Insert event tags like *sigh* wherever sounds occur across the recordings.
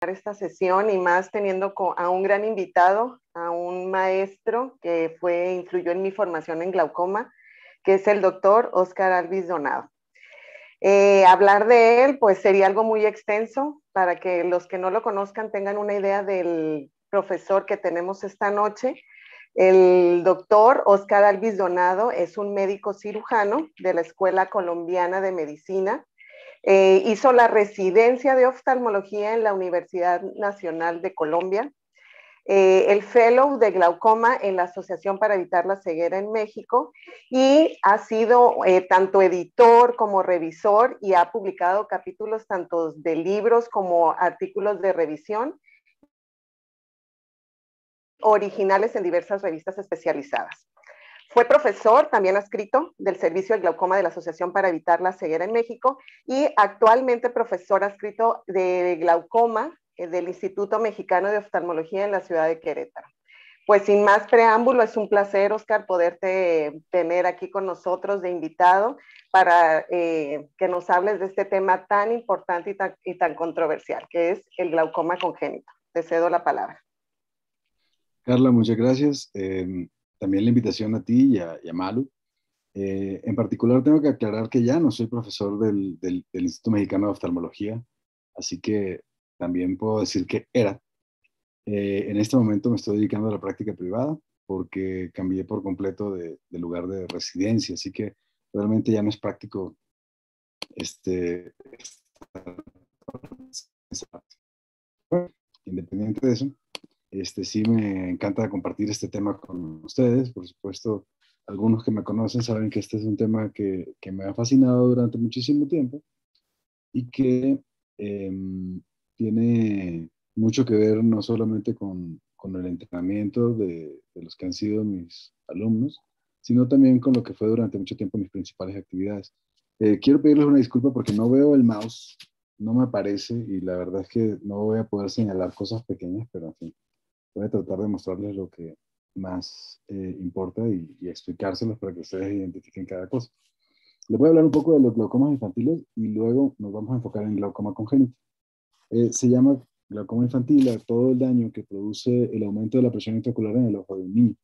esta sesión y más teniendo a un gran invitado, a un maestro que fue, influyó en mi formación en glaucoma, que es el doctor Oscar Alvis Donado. Eh, hablar de él, pues sería algo muy extenso para que los que no lo conozcan tengan una idea del profesor que tenemos esta noche. El doctor Oscar Alvis Donado es un médico cirujano de la Escuela Colombiana de Medicina. Eh, hizo la residencia de oftalmología en la Universidad Nacional de Colombia. Eh, el fellow de glaucoma en la Asociación para Evitar la Ceguera en México. Y ha sido eh, tanto editor como revisor y ha publicado capítulos tanto de libros como artículos de revisión. Originales en diversas revistas especializadas. Fue profesor, también ha escrito, del Servicio del Glaucoma de la Asociación para Evitar la Ceguera en México y actualmente profesor ha escrito de glaucoma eh, del Instituto Mexicano de Oftalmología en la ciudad de Querétaro. Pues sin más preámbulo, es un placer, Oscar, poderte tener aquí con nosotros de invitado para eh, que nos hables de este tema tan importante y tan, y tan, controversial, que es el glaucoma congénito. Te cedo la palabra. Carla, muchas gracias. Em, también la invitación a ti y a, Malu. Eh, en particular, tengo que aclarar que ya no soy profesor del, del Instituto Mexicano de Oftalmología, así que también puedo decir que era. Eh, en este momento me estoy dedicando a la práctica privada porque cambié por completo de, lugar de residencia, así que realmente ya no es práctico este, independiente de eso, este, sí me encanta compartir este tema con ustedes. Por supuesto, algunos que me conocen saben que este es un tema que, que me ha fascinado durante muchísimo tiempo y que em, tiene mucho que ver no solamente con, con el entrenamiento de, de, los que han sido mis alumnos, sino también con lo que fue durante mucho tiempo mis principales actividades. Eh, quiero pedirles una disculpa porque no veo el mouse, no me aparece y la verdad es que no voy a poder señalar cosas pequeñas, pero en fin, voy a tratar de mostrarles lo que más eh, importa y, y, explicárselos para que ustedes identifiquen cada cosa. Les voy a hablar un poco de los glaucomas infantiles y luego nos vamos a enfocar en glaucoma congénito. Eh, se llama glaucoma infantil a todo el daño que produce el aumento de la presión intraocular en el ojo de un niño.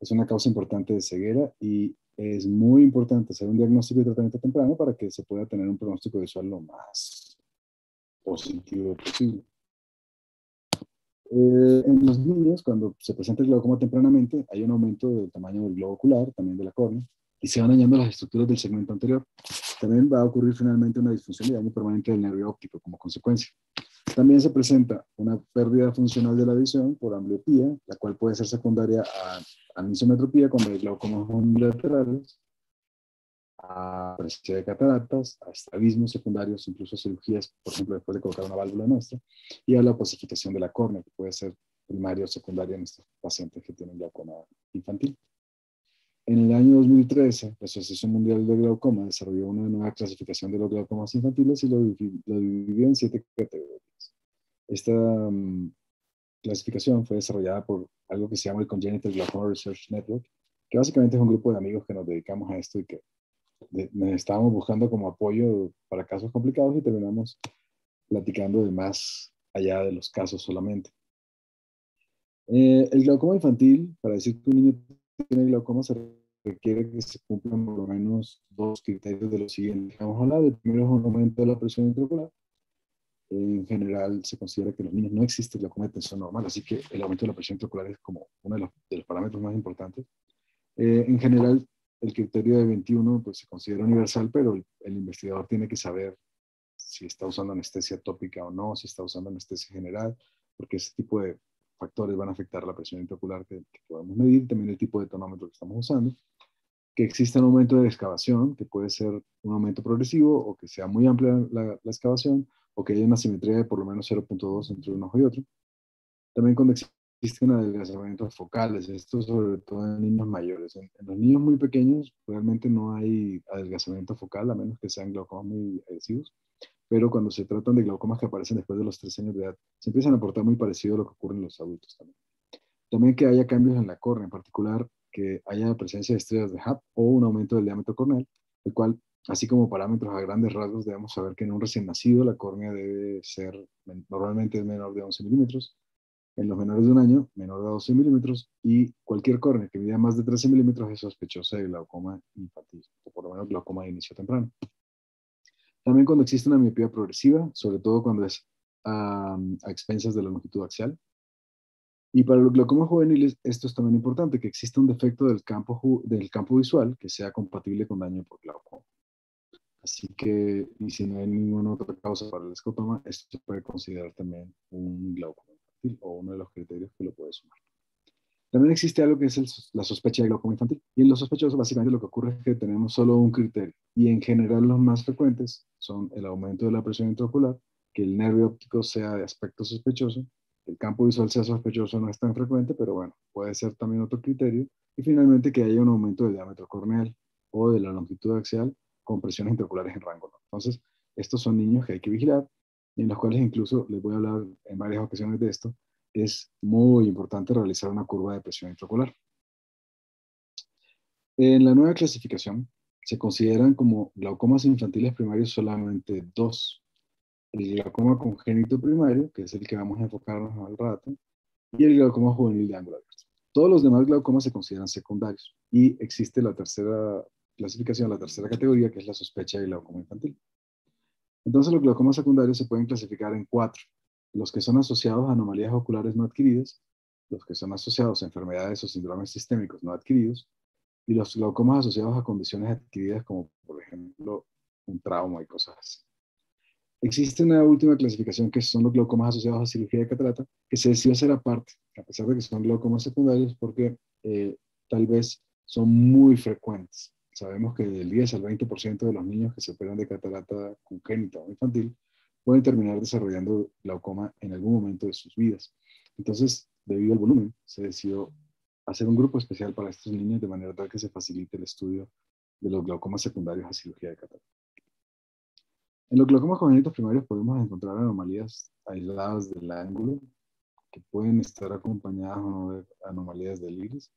Es una causa importante de ceguera y es muy importante hacer un diagnóstico y tratamiento temprano para que se pueda tener un pronóstico visual lo más positivo posible. Eh, en los niños, cuando se presenta el glaucoma tempranamente, hay un aumento del tamaño del globo ocular, también de la córnea, y se van dañando las estructuras del segmento anterior. También va a ocurrir finalmente una disfunción y daño permanente del nervio óptico como consecuencia. También se presenta una pérdida funcional de la visión por ambliopía, la cual puede ser secundaria a anisometropía cuando hay glaucomas unilaterales, a presencia de cataratas, a estrabismos secundarios, incluso a cirugías, por ejemplo, después de colocar una válvula nuestra, y a la posificación de la córnea, que puede ser primaria o secundaria en estos pacientes que tienen glaucoma infantil. En el año 2013, la Asociación Mundial de Glaucoma desarrolló una nueva clasificación de los glaucomas infantiles y lo, dividió en siete categorías. Esta mm, clasificación fue desarrollada por algo que se llama el Congenital Glaucoma Research Network, que básicamente es un grupo de amigos que nos dedicamos a esto y que estábamos buscando como apoyo para casos complicados y terminamos platicando de más allá de los casos solamente. Eh, el glaucoma infantil, para decir que un niño tiene glaucoma, se requiere que se cumplan por lo menos dos criterios de lo siguiente. Vamos a hablar. El primero es un aumento de la presión intraocular. En general, se considera que en los niños no existe glaucoma de tensión normal, así que el aumento de la presión intraocular es como uno de los, de los parámetros más importantes. Eh, en general, el criterio de 21 pues, se considera universal, pero el, el, investigador tiene que saber si está usando anestesia tópica o no, si está usando anestesia general, porque ese tipo de factores van a afectar la presión intraocular que, podemos medir, también el tipo de tonómetro que estamos usando, que exista un aumento de excavación, que puede ser un aumento progresivo o que sea muy amplia la, la excavación, o que haya una simetría de por lo menos 0.2 entre un ojo y otro. También cuando existen adelgazamientos focales, esto sobre todo en niños mayores. En, los niños muy pequeños realmente no hay adelgazamiento focal, a menos que sean glaucomas muy agresivos pero cuando se tratan de glaucomas que aparecen después de los tres años de edad, se empiezan a portar muy parecido a lo que ocurre en los adultos también. También que haya cambios en la córnea, en particular que haya presencia de estrellas de HAP o un aumento del diámetro corneal, el cual Así como parámetros a grandes rasgos, debemos saber que en un recién nacido la córnea debe ser normalmente menor de 11 milímetros, en los menores de un año menor de 12 milímetros y cualquier córnea que mida más de 13 milímetros es sospechosa de glaucoma infantil, o por lo menos glaucoma de inicio temprano. También cuando existe una miopía progresiva, sobre todo cuando es a, a expensas de la longitud axial, y para los glaucomas juveniles, esto es también importante, que exista un defecto del campo, del campo visual que sea compatible con daño por glaucoma. Así que, y si no hay ninguna otra causa para el escotoma, esto puede considerar también un glaucoma o uno de los criterios que lo puede sumar. También existe algo que es la sospecha de glaucoma infantil. Y en los sospechosos, básicamente lo que ocurre es que tenemos solo un criterio. Y en general los más frecuentes son el aumento de la presión intraocular, que el nervio óptico sea de aspecto sospechoso, el campo visual sea sospechoso no es tan frecuente, pero bueno, puede ser también otro criterio. Y finalmente que haya un aumento del diámetro corneal o de la longitud axial con presiones intraoculares en rango. Entonces, estos son niños que hay que vigilar y en los cuales incluso les voy a hablar en varias ocasiones de esto. Es muy importante realizar una curva de presión intraocular. En la nueva clasificación se consideran como glaucomas infantiles primarios solamente dos el glaucoma congénito primario, que es el que vamos a enfocarnos al rato, y el glaucoma juvenil de ángulo abierto. Todos los demás glaucomas se consideran secundarios y existe la tercera clasificación, la tercera categoría, que es la sospecha de glaucoma infantil. Entonces los glaucomas secundarios se pueden clasificar en cuatro. Los que son asociados a anomalías oculares no adquiridas, los que son asociados a enfermedades o síndromes sistémicos no adquiridos, y los glaucomas asociados a condiciones adquiridas como, por ejemplo, un trauma y cosas así. Existe una última clasificación que son los glaucomas asociados a cirugía de catarata, que se decidió hacer aparte, a pesar de que son glaucomas secundarios, porque eh, tal vez son muy frecuentes. Sabemos que del 10 al 20% de los niños que se operan de catarata congénita o infantil pueden terminar desarrollando glaucoma en algún momento de sus vidas. Entonces, debido al volumen, se decidió hacer un grupo especial para estos niños de manera tal que se facilite el estudio de los glaucomas secundarios a cirugía de catarata. En los glaucomas congénitos primarios podemos encontrar anomalías aisladas del ángulo, que pueden estar acompañadas o no de anomalías del iris.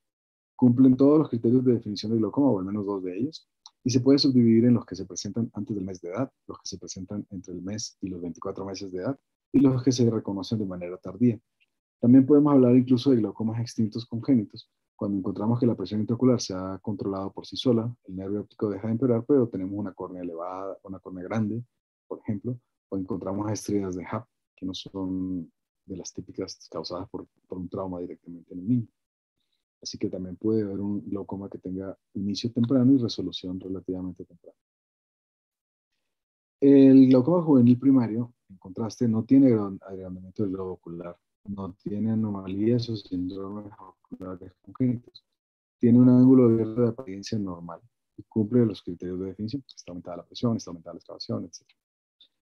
Cumplen todos los criterios de definición de glaucoma, o al menos dos de ellos, y se puede subdividir en los que se presentan antes del mes de edad, los que se presentan entre el mes y los 24 meses de edad, y los que se reconocen de manera tardía. También podemos hablar incluso de glaucomas extintos congénitos, cuando encontramos que la presión intraocular se ha controlado por sí sola, el nervio óptico deja de empeorar, pero tenemos una córnea elevada, una córnea grande, por ejemplo, o encontramos estrellas de HAP, que no son de las típicas causadas por, por un trauma directamente en el niño. Así que también puede haber un glaucoma que tenga inicio temprano y resolución relativamente temprana. El glaucoma juvenil primario, en contraste, no tiene agrandamiento del globo ocular, no tiene anomalías o síndromes oculares congénitos. Tiene un ángulo abierto de apariencia normal y cumple los criterios de definición. Está aumentada la presión, está aumentada la excavación, etc.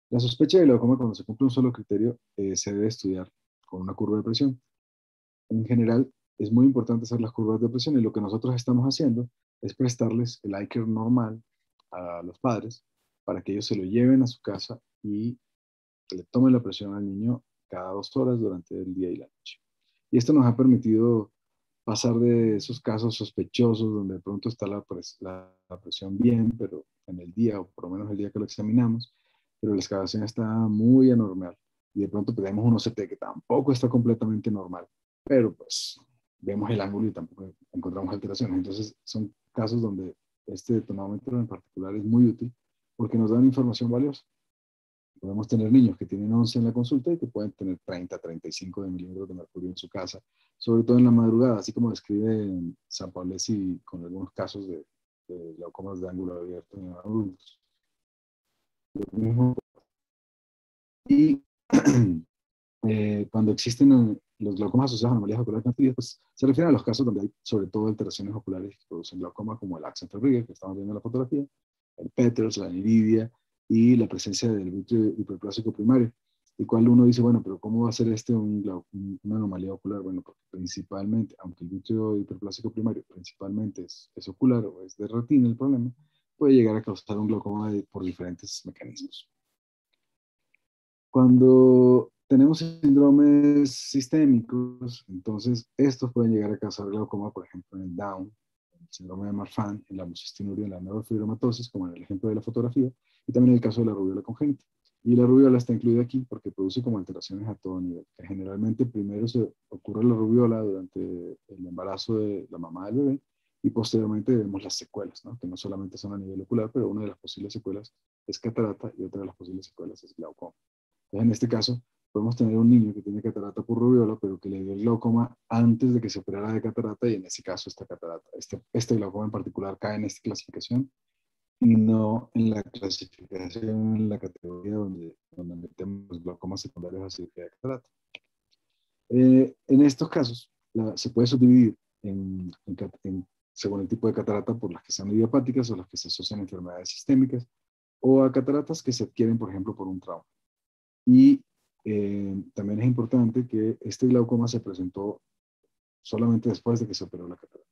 La sospecha de glaucoma cuando se cumple un solo criterio eh, se debe estudiar con una curva de presión. En general, es muy importante hacer las curvas de presión y lo que nosotros estamos haciendo es prestarles el iCare normal a los padres para que ellos se lo lleven a su casa y le tomen la presión al niño cada dos horas durante el día y la noche. Y esto nos ha permitido pasar de esos casos sospechosos donde de pronto está la, la presión bien, pero en el día, o por lo menos el día que lo examinamos, pero la excavación está muy anormal. Y de pronto tenemos un OCT que tampoco está completamente normal, pero pues vemos el ángulo y tampoco encontramos alteraciones. Entonces son casos donde este detonómetro en particular es muy útil porque nos dan información valiosa. Podemos tener niños que tienen 11 en la consulta y que pueden tener 30, 35 de milímetros de mercurio en su casa, sobre todo en la madrugada, así como describe San y con algunos casos de, de glaucomas de ángulo abierto en adultos. Y *clears throat* eh, cuando existen los glaucomas asociados a anomalías oculares pues se refieren a los casos donde hay sobre todo alteraciones oculares que producen glaucoma, como el Axenfeld que estamos viendo en la fotografía, el Peters, la Nvidia y la presencia del vitrio hiperplásico primario. Y cual uno dice, bueno, pero ¿cómo va a ser este un, una anomalía ocular? Bueno, porque principalmente, aunque el vitrio hiperplásico primario principalmente es, es ocular o es de retina el problema, puede llegar a causar un glaucoma por diferentes mecanismos. Cuando tenemos síndromes sistémicos, entonces estos pueden llegar a causar glaucoma, por ejemplo, en el Down, síndrome de Marfan, en la mucistinuria, en la neurofibromatosis, como en el ejemplo de la fotografía, y también en el caso de la rubiola congénita. Y la rubiola está incluida aquí porque produce como alteraciones a todo nivel. Generalmente primero se ocurre la rubiola durante el embarazo de la mamá del bebé y posteriormente vemos las secuelas, ¿no? que no solamente son a nivel ocular, pero una de las posibles secuelas es catarata y otra de las posibles secuelas es glaucoma. Entonces, en este caso, podemos tener un niño que tiene catarata por rubiola, pero que le dio el glaucoma antes de que se operara de catarata, y en ese caso esta catarata, este, este glaucoma en particular cae en esta clasificación y no en la clasificación, en la categoría donde, donde metemos los glaucomas secundarios a cirugía de catarata. Eh, en estos casos, se puede subdividir en, según el tipo de catarata por las que son idiopáticas o las que se asocian a enfermedades sistémicas, o a cataratas que se adquieren, por ejemplo, por un trauma. Y eh, también es importante que este glaucoma se presentó solamente después de que se operó la catarata.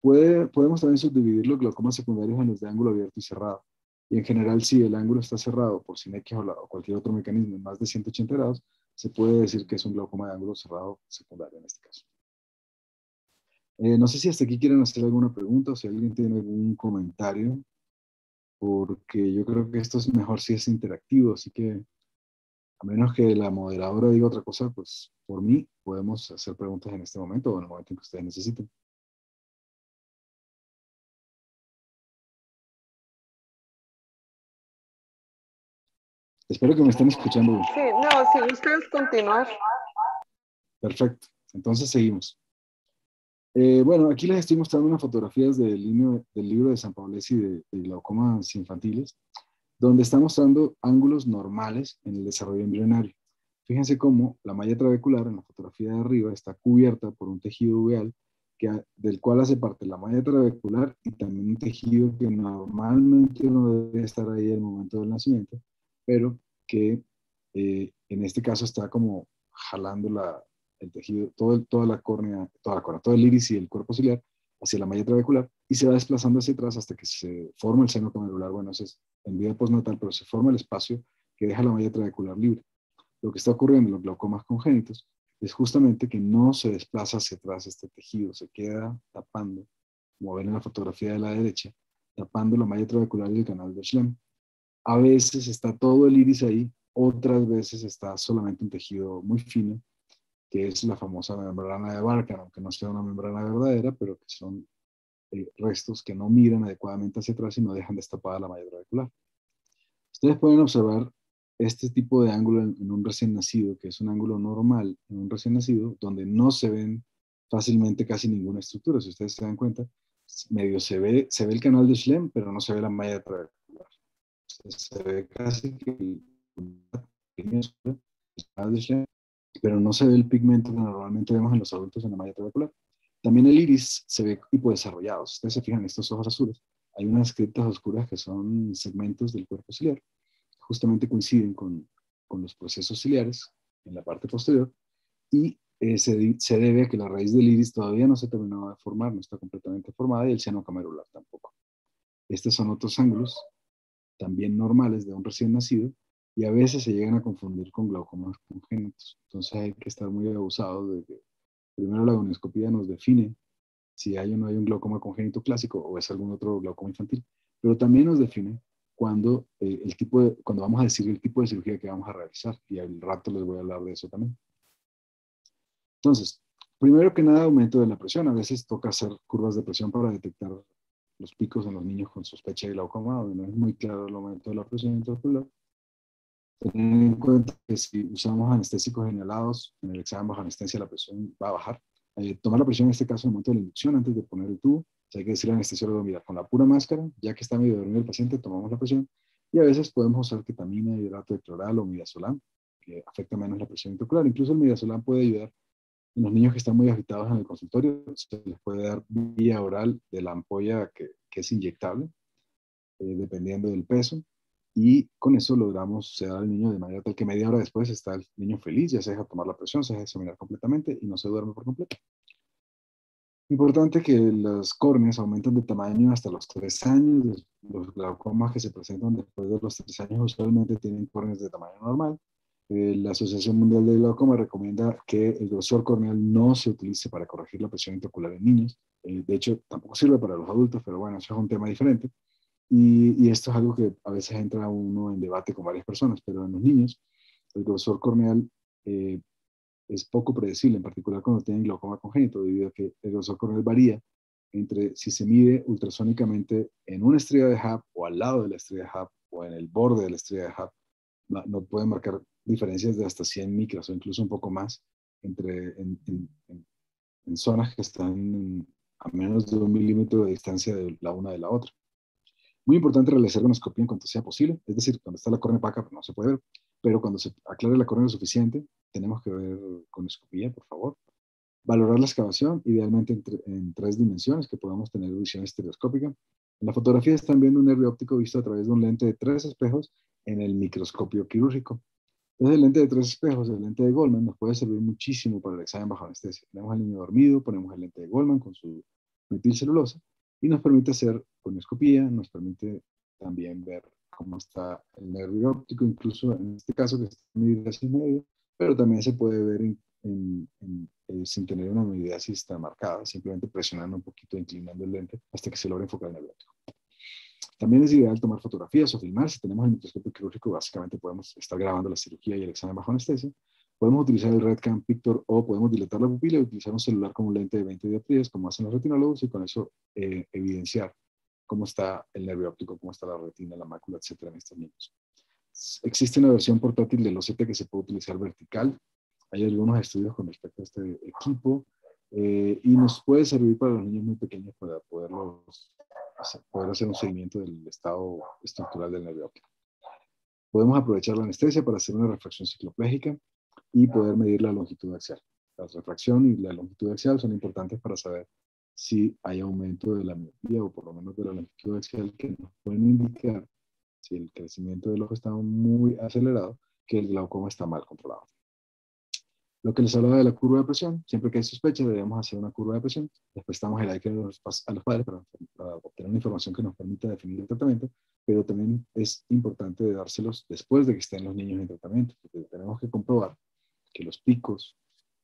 Puede, podemos también subdividir los glaucomas secundarios en los de ángulo abierto y cerrado. Y en general, si el ángulo está cerrado por sinequia o, cualquier otro mecanismo en más de 180 grados, se puede decir que es un glaucoma de ángulo cerrado secundario en este caso. Eh, no sé si hasta aquí quieren hacer alguna pregunta o si alguien tiene algún comentario, porque yo creo que esto es mejor si es interactivo, así que a menos que la moderadora diga otra cosa, pues por mí podemos hacer preguntas en este momento o en el momento en que ustedes necesiten. Espero que me estén escuchando. Sí, no, si gustas continuar. Perfecto. Entonces seguimos. Eh, bueno, aquí les estoy mostrando unas fotografías del, libro, del libro de San Paulesi de, de glaucomas infantiles donde está mostrando ángulos normales en el desarrollo embrionario. Fíjense cómo la malla trabecular en la fotografía de arriba está cubierta por un tejido uveal que, del cual hace parte la malla trabecular y también un tejido que normalmente no debe estar ahí al momento del nacimiento, pero que eh, en este caso está como jalando la, el tejido, todo toda la córnea, toda la córnea, todo el iris y el cuerpo ciliar hacia la malla trabecular y se va desplazando hacia atrás hasta que se forma el seno camerular. Bueno, eso es en vida postnatal, pero se forma el espacio que deja la malla trabecular libre. Lo que está ocurriendo en los glaucomas congénitos es justamente que no se desplaza hacia atrás este tejido, se queda tapando, como ven en la fotografía de la derecha, tapando la malla trabecular y el canal de Schlemm. A veces está todo el iris ahí, otras veces está solamente un tejido muy fino que es la famosa membrana de Barker, aunque no sea una membrana verdadera, pero que son eh, restos que no miran adecuadamente hacia atrás y no dejan destapada la malla trabecular. Ustedes pueden observar este tipo de ángulo en, un recién nacido, que es un ángulo normal en un recién nacido, donde no se ven fácilmente casi ninguna estructura. Si ustedes se dan cuenta, medio se ve, el canal de Schlemm, pero no se ve la malla trabecular. Se, ve casi que el canal de Schlemm pero no se ve el pigmento que normalmente vemos en los adultos en la malla trabecular. También el iris se ve hipodesarrollado. Si ustedes se fijan en estos ojos azules, hay unas criptas oscuras que son segmentos del cuerpo ciliar. Justamente coinciden con, los procesos ciliares en la parte posterior y eh, se, se, debe a que la raíz del iris todavía no se ha terminado de formar, no está completamente formada y el seno camerular tampoco. Estos son otros ángulos también normales de un recién nacido y a veces se llegan a confundir con glaucomas congénitos. Entonces hay que estar muy abusados de que primero la gonioscopía nos define si hay o no hay un glaucoma congénito clásico o es algún otro glaucoma infantil, pero también nos define cuando, eh, el tipo de, cuando vamos a decir el tipo de cirugía que vamos a realizar y al rato les voy a hablar de eso también. Entonces, primero que nada, aumento de la presión. A veces toca hacer curvas de presión para detectar los picos en los niños con sospecha de glaucoma, donde no es muy claro el aumento de la presión intraocular. Tener en cuenta que si usamos anestésicos inhalados, en el examen bajo anestesia la presión va a bajar. Eh, tomar la presión en este caso en el momento de la inducción antes de poner el tubo. hay que decirle al anestesiólogo, mira, con la pura máscara, ya que está medio dormido el paciente, tomamos la presión. Y a veces podemos usar ketamina, hidrato de cloral o midazolam, que afecta menos la presión intraocular. Incluso el midazolam puede ayudar en los niños que están muy agitados en el consultorio. Se les puede dar vía oral de la ampolla que, que es inyectable, eh, dependiendo del peso y con eso logramos sedar al niño de manera tal que media hora después está el niño feliz, ya se deja tomar la presión, se deja examinar completamente y no se duerme por completo. Importante que las córneas aumentan de tamaño hasta los tres años. Los glaucomas que se presentan después de los tres años usualmente tienen córneas de tamaño normal Eh, la Asociación Mundial de Glaucoma recomienda que el grosor corneal no se utilice para corregir la presión intraocular en niños. Eh, de hecho, tampoco sirve para los adultos, pero bueno, eso es un tema diferente. Y, y, esto es algo que a veces entra uno en debate con varias personas, pero en los niños el grosor corneal eh, es poco predecible, en particular cuando tienen glaucoma congénito, debido a que el grosor corneal varía entre si se mide ultrasónicamente en una estrella de Hub o al lado de la estrella de Hub o en el borde de la estrella de Hub, no puede marcar diferencias de hasta 100 micras o incluso un poco más entre, en, en, zonas que están a menos de un milímetro de distancia de la una de la otra. Muy importante realizar conoscopía en cuanto sea posible, es decir, cuando está la córnea opaca pues no se puede ver, pero cuando se aclare la córnea lo suficiente, tenemos que ver conoscopía, por favor. Valorar la excavación, idealmente en, en tres dimensiones, que podamos tener visión estereoscópica. En la fotografía están viendo un nervio óptico visto a través de un lente de tres espejos en el microscopio quirúrgico. Entonces el lente de tres espejos, el lente de Goldman, nos puede servir muchísimo para el examen bajo anestesia. Tenemos al niño dormido, ponemos el lente de Goldman con su metilcelulosa y nos permite hacer conioscopía, nos permite también ver cómo está el nervio óptico, incluso en este caso que está en miridasis medio, pero también se puede ver en, eh, sin tener una miridasis tan marcada, simplemente presionando un poquito, inclinando el lente hasta que se logre enfocar el nervio óptico. También es ideal tomar fotografías o filmar. Si tenemos el microscopio quirúrgico, básicamente podemos estar grabando la cirugía y el examen bajo anestesia. Podemos utilizar el RedCam Pictor o podemos dilatar la pupila y utilizar un celular como lente de 20 dioptrías, como hacen los retinólogos, y con eso eh, evidenciar cómo está el nervio óptico, cómo está la retina, la mácula, etcétera, en estos niños. Existe una versión portátil del OCT que se puede utilizar vertical. Hay algunos estudios con respecto a este equipo eh, y nos puede servir para los niños muy pequeños para poderlos poder hacer un seguimiento del estado estructural del nervio óptico. Podemos aprovechar la anestesia para hacer una refracción cicloplégica y poder medir la longitud axial. La refracción y la longitud axial son importantes para saber si hay aumento de la miopía o por lo menos de la longitud axial que nos pueden indicar si el crecimiento del ojo está muy acelerado, que el glaucoma está mal controlado. Lo que les hablaba de la curva de presión, siempre que hay sospecha debemos hacer una curva de presión, después estamos el a los, a los padres para, obtener una información que nos permita definir el tratamiento, pero también es importante dárselos después de que estén los niños en tratamiento, porque tenemos que comprobar que los picos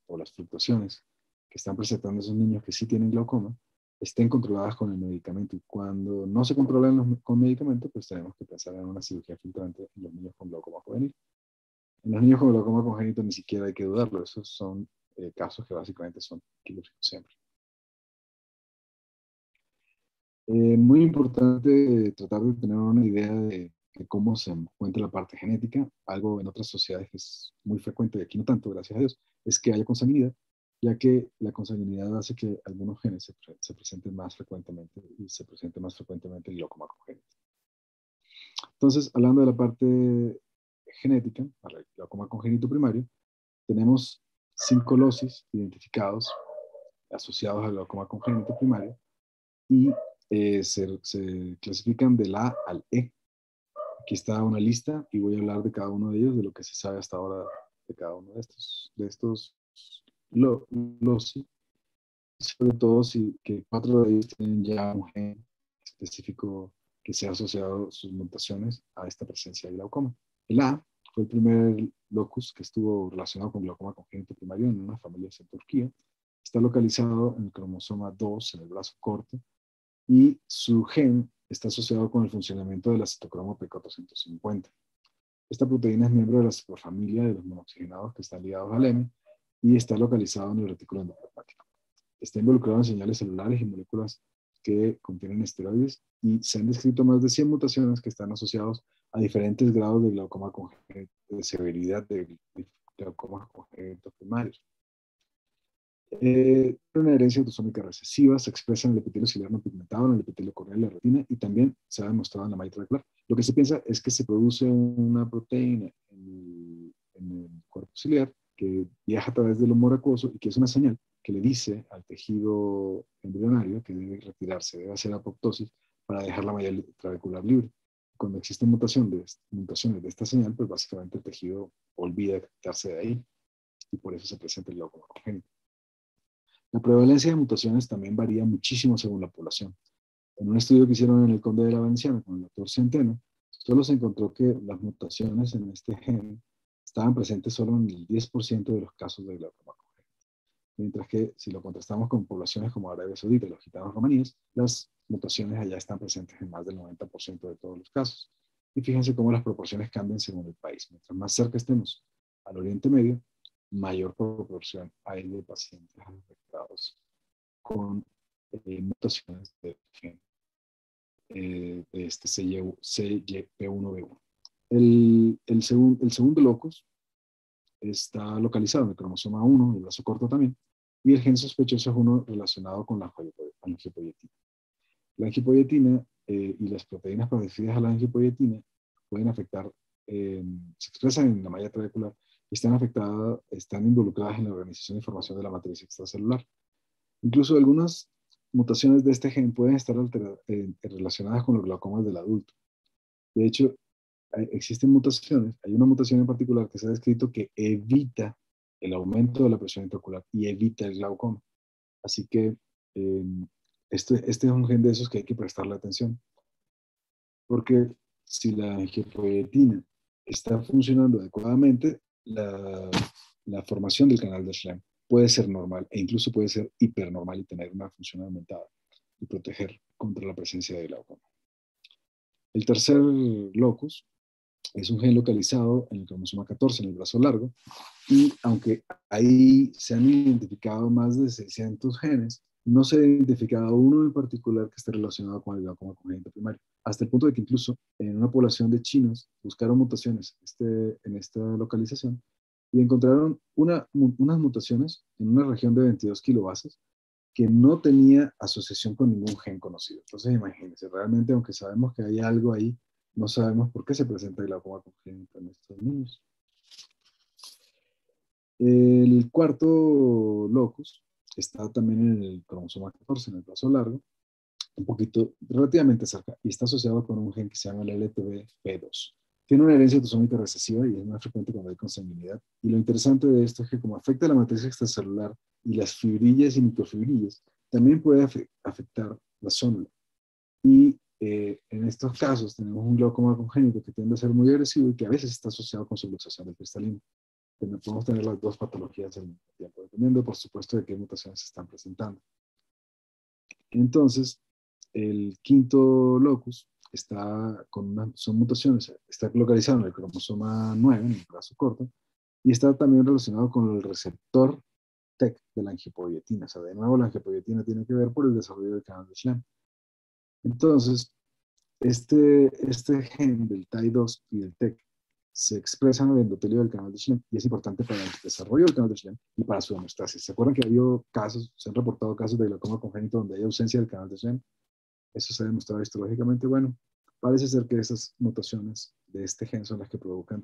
o las fluctuaciones que están presentando esos niños que sí tienen glaucoma estén controladas con el medicamento. Y cuando no se controlan con medicamento, pues tenemos que pensar en una cirugía filtrante en los niños con glaucoma juvenil. En los niños con glaucoma congénito ni siquiera hay que dudarlo, esos son eh, casos que básicamente son quirúrgicos siempre. Eh, muy importante tratar de tener una idea de, cómo se encuentra la parte genética. Algo en otras sociedades que es muy frecuente, y aquí no tanto, gracias a Dios, es que haya consanguinidad, ya que la consanguinidad hace que algunos genes se, se presenten más frecuentemente y se presente más frecuentemente el glaucoma congénito. Entonces, hablando de la parte genética, para el glaucoma congénito primario, tenemos cinco losis identificados asociados al glaucoma congénito primario y eh, se, se, clasifican del A al E. Aquí está una lista y voy a hablar de cada uno de ellos, de lo que se sabe hasta ahora de cada uno de estos, de estos losis. Sobre todo si que cuatro de ellos tienen ya un gen específico que se ha asociado sus mutaciones a esta presencia de glaucoma. El A fue el primer locus que estuvo relacionado con glaucoma congénito primario en una familia en Turquía. Está localizado en el cromosoma 2, en el brazo corto, y su gen está asociado con el funcionamiento de la citocromo P450. Esta proteína es miembro de la superfamilia de los monoxigenados que están ligados al M y está localizado en el retículo endoplasmático. Está involucrado en señales celulares y moléculas que contienen esteroides y se han descrito más de 100 mutaciones que están asociados a diferentes grados de glaucoma congénito, de severidad de glaucoma congénito primario. Eh, una herencia autosómica recesiva se expresa en el epitelio ciliar no pigmentado, en el epitelio corneal y la retina y también se ha demostrado en la malla trabecular. Lo que se piensa es que se produce una proteína en el, cuerpo ciliar que viaja a través del humor acuoso y que es una señal que le dice al tejido embrionario que debe retirarse, debe hacer apoptosis para dejar la malla trabecular libre. Cuando existe mutación de, mutaciones de esta señal, pues básicamente el tejido olvida quitarse de ahí y por eso se presenta el glaucoma congénito. La prevalencia de mutaciones también varía muchísimo según la población. En un estudio que hicieron en el Conde de la Valenciana con el doctor Centeno, solo se encontró que las mutaciones en este gen estaban presentes solo en el 10% de los casos de glaucoma. Mientras que si lo contrastamos con poblaciones como Arabia Saudita y los gitanos romaníes, las mutaciones allá están presentes en más del 90% de todos los casos. Y fíjense cómo las proporciones cambian según el país. Mientras más cerca estemos al Oriente Medio, mayor proporción hay de pacientes afectados con eh, mutaciones de gen eh, de este CYP1B1. El, el, el segundo locus está localizado en el cromosoma 1, el brazo corto también, y el gen sospechoso es uno relacionado con la angiopoietina. La angiopoietina eh, y las proteínas parecidas a la angiopoietina pueden afectar, eh, se expresan en la malla trabecular están afectadas, están involucradas en la organización y formación de la matriz extracelular. Incluso algunas mutaciones de este gen pueden estar eh, relacionadas con los glaucomas del adulto. De hecho, existen mutaciones, hay una mutación en particular que se ha descrito que evita el aumento de la presión intraocular y evita el glaucoma. Así que em, este, este es un gen de esos que hay que prestarle atención. Porque si la angiopoietina está funcionando adecuadamente, la, formación del canal de Schlemm puede ser normal e incluso puede ser hipernormal y tener una función aumentada y proteger contra la presencia de glaucoma. El tercer locus es un gen localizado en el cromosoma 14, en el brazo largo, y aunque ahí se han identificado más de 600 genes, no se ha identificado uno en particular que esté relacionado con el glaucoma congénito primario, hasta el punto de que incluso en una población de chinos buscaron mutaciones este, en esta localización y encontraron una, unas mutaciones en una región de 22 kilobases que no tenía asociación con ningún gen conocido. Entonces, imagínense, realmente, aunque sabemos que hay algo ahí, no sabemos por qué se presenta el glaucoma congénito en estos niños. El cuarto locus está también en el cromosoma 14, en el brazo largo, un poquito, relativamente cerca, y está asociado con un gen que se llama el LTB-P2. Tiene una herencia autosómica recesiva y es más frecuente cuando hay consanguinidad. Y lo interesante de esto es que como afecta la matriz extracelular y las fibrillas y microfibrillas, también puede afectar la zona. Y eh, en estos casos tenemos un glaucoma congénito que tiende a ser muy agresivo y que a veces está asociado con subluxación del cristalino. Podemos tener las dos patologías al mismo tiempo, dependiendo, por supuesto, de qué mutaciones se están presentando. Entonces, el quinto locus está con una, son mutaciones, está localizado en el cromosoma 9, en el brazo corto, y está también relacionado con el receptor TEC de la angiopoietina. O sea, de nuevo, la angiopoietina tiene que ver por el desarrollo del canal de Schlemm. Entonces, este, este gen del TAI2 y del TEC se expresan en el endotelio del canal de Schlemm y es importante para el desarrollo del canal de Schlemm y para su homeostasis. ¿Se acuerdan que ha habido casos, se han reportado casos de glaucoma congénito donde hay ausencia del canal de Schlemm? Eso se ha demostrado histológicamente. Bueno, parece ser que esas mutaciones de este gen son las que provocan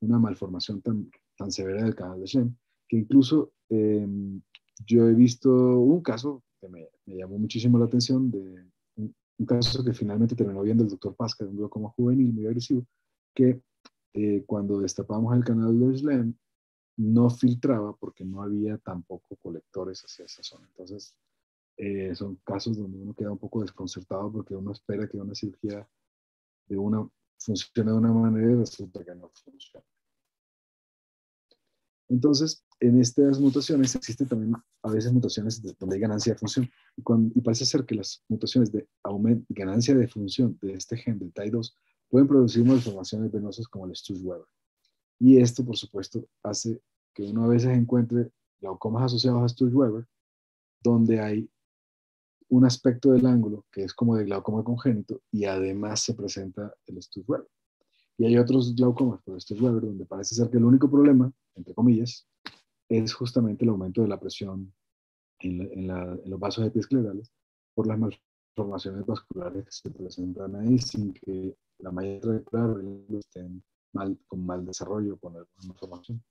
una malformación tan, tan severa del canal de Schlemm que incluso em, yo he visto un caso que me, me llamó muchísimo la atención de un caso que finalmente terminó viendo el doctor Pasca, de un glaucoma juvenil muy agresivo, que eh, cuando destapamos el canal de Schlemm, no filtraba porque no había tampoco colectores hacia esa zona. Entonces, eh, son casos donde uno queda un poco desconcertado porque uno espera que una cirugía de una funcione de una manera y resulta que no funciona. Entonces, en estas mutaciones existen también a veces mutaciones donde hay ganancia de función. Y, parece ser que las mutaciones de ganancia de función de este gen del TAI2 pueden producir malformaciones venosas como el Stuss-Weber. Y esto, por supuesto, hace que uno a veces encuentre glaucomas asociados a Stuss-Weber, donde hay un aspecto del ángulo que es como de glaucoma congénito y además se presenta el Stuss-Weber. Y hay otros glaucomas por Stuss-Weber donde parece ser que el único problema, entre comillas, es justamente el aumento de la presión en, los vasos epiesclerales por las malformaciones vasculares que se presentan ahí sin que la mayoría de estén mal, con mal desarrollo, con alguna malformación.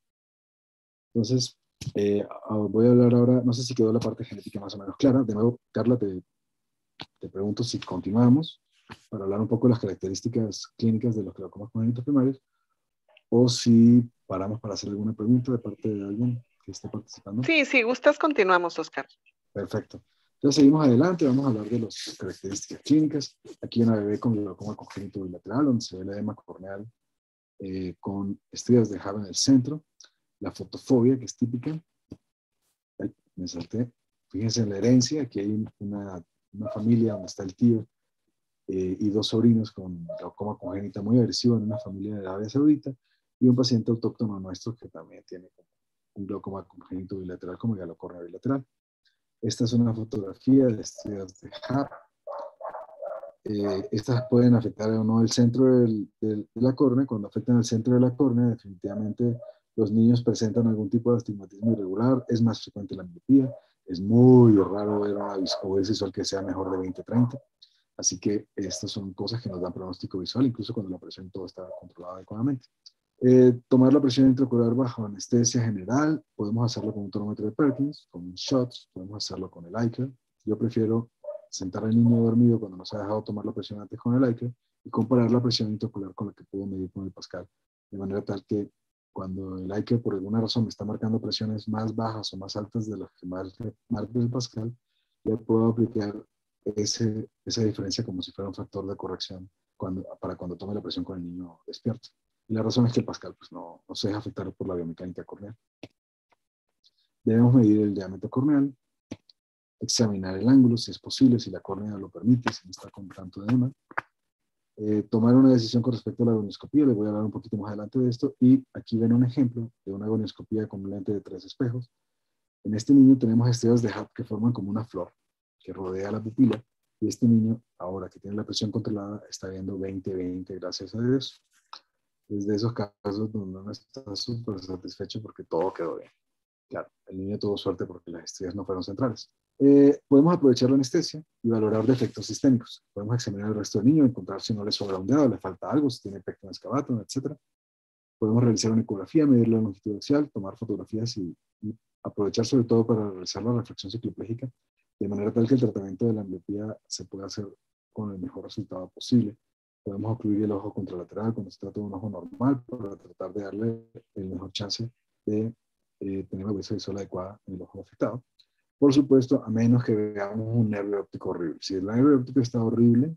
Entonces, eh, voy a hablar ahora, no sé si quedó la parte genética más o menos clara. De nuevo, Carla, te, te pregunto si continuamos para hablar un poco de las características clínicas de los glaucomas congénitos primarios o si paramos para hacer alguna pregunta de parte de alguien que esté participando. Sí, si gustas, continuamos, Oscar. Perfecto. Entonces seguimos adelante, vamos a hablar de las características clínicas. Aquí una bebé con glaucoma congénito bilateral, donde se ve el edema corneal eh, con estrellas de Hub en el centro, la fotofobia, que es típica. me salté. Fíjense en la herencia, aquí hay una, una familia donde está el tío eh, y dos sobrinos con glaucoma congénita muy agresivo en una familia de Arabia Saudita y un paciente autóctono nuestro que también tiene un glaucoma congénito bilateral como galocornea bilateral. Esta es una fotografía de estrellas de Hub. Eh, estas pueden afectar o no el centro del, de la córnea. Cuando afectan el centro de la córnea, definitivamente los niños presentan algún tipo de astigmatismo irregular. Es más frecuente la miopía. Es muy raro ver una visual que sea mejor de 20-30. Así que estas son cosas que nos dan pronóstico visual, incluso cuando la presión todo está controlado adecuadamente. Eh, tomar la presión intraocular bajo anestesia general, podemos hacerlo con un tonómetro de Perkins, con un shot, podemos hacerlo con el ICAR. Yo prefiero sentar al niño dormido cuando no se ha dejado tomar la presión antes con el ICAR y comparar la presión intraocular con la que puedo medir con el Pascal, de manera tal que cuando el ICAR por alguna razón me está marcando presiones más bajas o más altas de las que marca el Pascal, le puedo aplicar ese, esa diferencia como si fuera un factor de corrección cuando, para cuando tome la presión con el niño despierto. Y la razón es que Pascal pues, no, no se deja afectar por la biomecánica corneal. Debemos medir el diámetro corneal, examinar el ángulo si es posible, si la córnea lo permite, si no está con tanto edema. Eh, tomar una decisión con respecto a la agonioscopía, les voy a hablar un poquito más adelante de esto, y aquí ven un ejemplo de una agonioscopía con un lente de tres espejos. En este niño tenemos estrellas de Hub que forman como una flor, que rodea la pupila y este niño, ahora que tiene la presión controlada, está viendo 20-20, gracias a Dios. Es esos casos donde uno está súper satisfecho porque todo quedó bien. Claro, el niño tuvo suerte porque las estrellas no fueron centrales. Eh, podemos aprovechar la anestesia y valorar defectos sistémicos. Podemos examinar el resto del niño, encontrar si no le sobra un dedo, le falta algo, si tiene efecto en escabato, etc. Podemos realizar una ecografía, medir la longitud axial, tomar fotografías y, aprovechar sobre todo para realizar la reflexión cicloplégica de manera tal que el tratamiento de la miopía se pueda hacer con el mejor resultado posible. Podemos ocluir el ojo contralateral cuando se trata de un ojo normal para tratar de darle el mejor chance de eh, tener una visual adecuada en el ojo afectado. Por supuesto, a menos que veamos un nervio óptico horrible. Si el nervio óptico está horrible,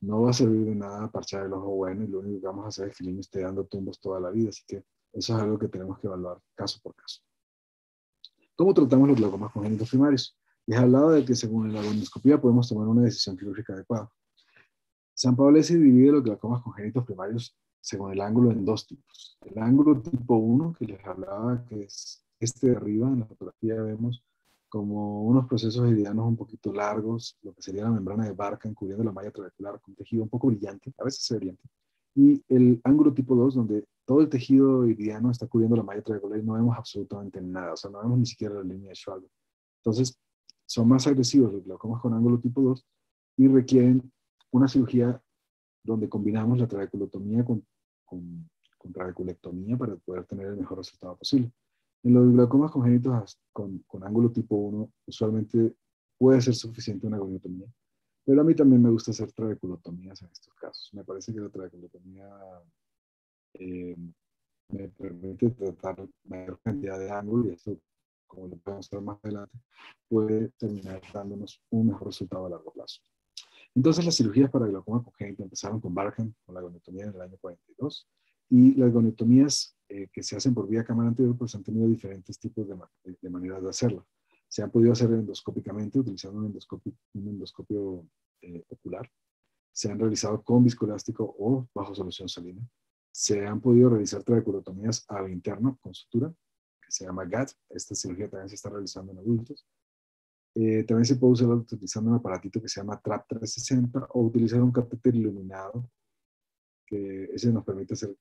no va a servir de nada parchar el ojo bueno y lo único que vamos a hacer es que el niño esté dando tumbos toda la vida. Así que eso es algo que tenemos que evaluar caso por caso. ¿Cómo tratamos los glaucomas congénitos primarios? Les he hablado de que según la agoniscopía podemos tomar una decisión quirúrgica adecuada. San Paolesi divide los glaucomas congénitos primarios según el ángulo en dos tipos. El ángulo tipo 1, que les hablaba, que es este de arriba, en la fotografía vemos como unos procesos iridianos un poquito largos, lo que sería la membrana de Barca cubriendo la malla trabecular con tejido un poco brillante, a veces se brillante. Y el ángulo tipo 2, donde todo el tejido iridiano está cubriendo la malla trabecular y no vemos absolutamente nada, o sea, no vemos ni siquiera la línea de Schwalbe. Entonces, son más agresivos los glaucomas con ángulo tipo 2 y requieren una cirugía donde combinamos la trabeculotomía con, con, con trabeculectomía para poder tener el mejor resultado posible. En los glaucomas congénitos con, con ángulo tipo 1, usualmente puede ser suficiente una goniotomía, pero a mí también me gusta hacer trabeculotomías en estos casos. Me parece que la trabeculotomía eh, me permite tratar mayor cantidad de ángulo y esto como lo podemos ver más adelante, puede terminar dándonos un mejor resultado a largo plazo. Entonces, las cirugías para glaucoma congénito empezaron con Barham, con la goniotomía en el año 42, y las goniotomías eh, que se hacen por vía cámara anterior, pues han tenido diferentes tipos de, de, maneras de hacerlo. Se han podido hacer endoscópicamente, utilizando un endoscopio, un eh, ocular. Se han realizado con viscoelástico o bajo solución salina. Se han podido realizar trabeculotomías a interno con sutura se llama GAT. Esta cirugía también se está realizando en adultos. Eh, también se puede usar utilizando un aparatito que se llama TRAP 360 o utilizar un catéter iluminado, que ese nos permite hacer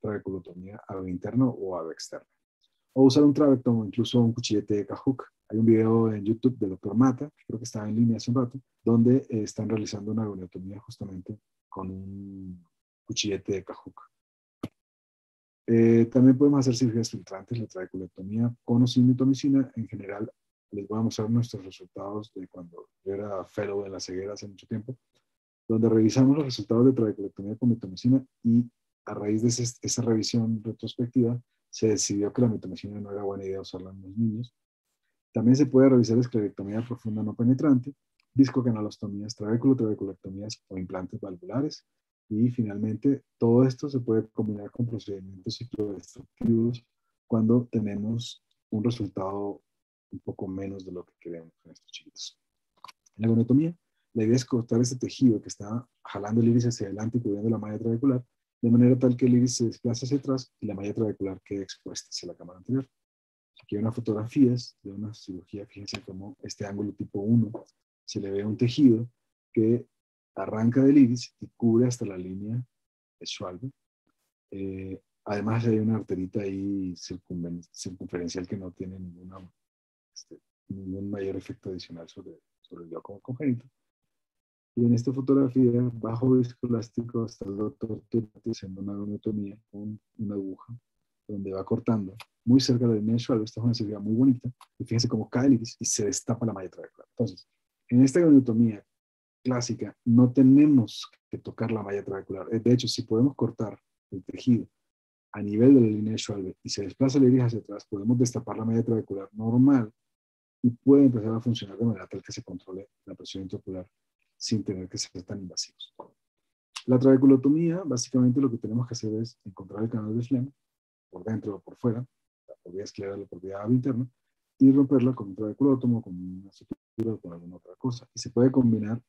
trabeculotomía a interno o a externo. O usar un trabectomo, incluso un cuchillete de Cajuc. Hay un video en YouTube del doctor Mata, creo que estaba en línea hace un rato, donde eh, están realizando una goniotomía justamente con un cuchillete de Cajuc. Eh, también podemos hacer cirugías filtrantes, la trabeculectomía con o sin mitomicina. En general, les voy a mostrar nuestros resultados de cuando yo era fellow de la ceguera hace mucho tiempo, donde revisamos los resultados de trabeculectomía con mitomicina y a raíz de esa revisión retrospectiva se decidió que la mitomicina no era buena idea usarla en los niños. También se puede revisar esclerectomía profunda no penetrante, discocanalostomías, trabéculo, trabeculectomías o implantes valvulares Y finalmente, todo esto se puede combinar con procedimientos ciclodestructivos cuando tenemos un resultado un poco menos de lo que queremos en estos chiquitos. En la gonotomía, la idea es cortar ese tejido que está jalando el iris hacia adelante y cubriendo la malla trabecular, de manera tal que el iris se desplace hacia atrás y la malla trabecular quede expuesta hacia la cámara anterior. Aquí hay unas fotografías de una cirugía, fíjense cómo este ángulo tipo 1 se le ve un tejido que arranca del iris y cubre hasta la línea de. Eh, además hay una arterita ahí circunferencial que no tiene ninguna, ningún mayor efecto adicional sobre, sobre el glaucoma congénito. Y en esta fotografía, bajo viscoelástico, está el doctor haciendo una anatomía con una aguja donde va cortando muy cerca de la línea de Schwalbe. Esta es una cirugía muy bonita. Y fíjense cómo cae el iris y se destapa la malla trabecular. Entonces, en esta anatomía clásica no tenemos que tocar la malla trabecular. De hecho, si podemos cortar el tejido a nivel de la línea de Schwalbe y se desplaza el iris hacia atrás, podemos destapar la malla trabecular normal y puede empezar a funcionar de manera tal que se controle la presión intraocular sin tener que ser tan invasivos. La trabeculotomía, básicamente lo que tenemos que hacer es encontrar el canal de Schlemm por dentro o por fuera, por vía escleral por vía interna, y romperla con un trabeculotomo, con una sutura o con alguna otra cosa. Y se puede combinar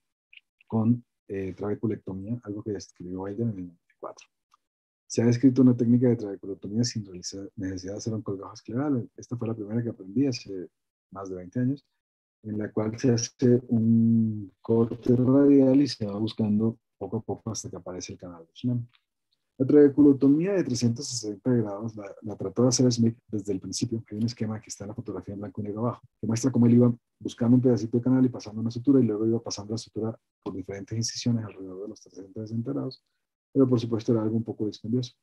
con eh, trabeculectomía, algo que describió ella en el 94. Se ha descrito una técnica de trabeculotomía sin necesidad de hacer un colgajo escleral. Esta fue la primera que aprendí hace más de 20 años, en la cual se hace un corte radial y se va buscando poco a poco hasta que aparece el canal de Schlemm. La trabeculotomía de 360 grados la, trató de hacer Smith desde el principio. Hay un esquema que está en la fotografía en blanco y negro abajo, que muestra cómo él iba buscando un pedacito de canal y pasando una sutura y luego iba pasando la sutura por diferentes incisiones alrededor de los 360 grados, pero por supuesto era algo un poco dispendioso.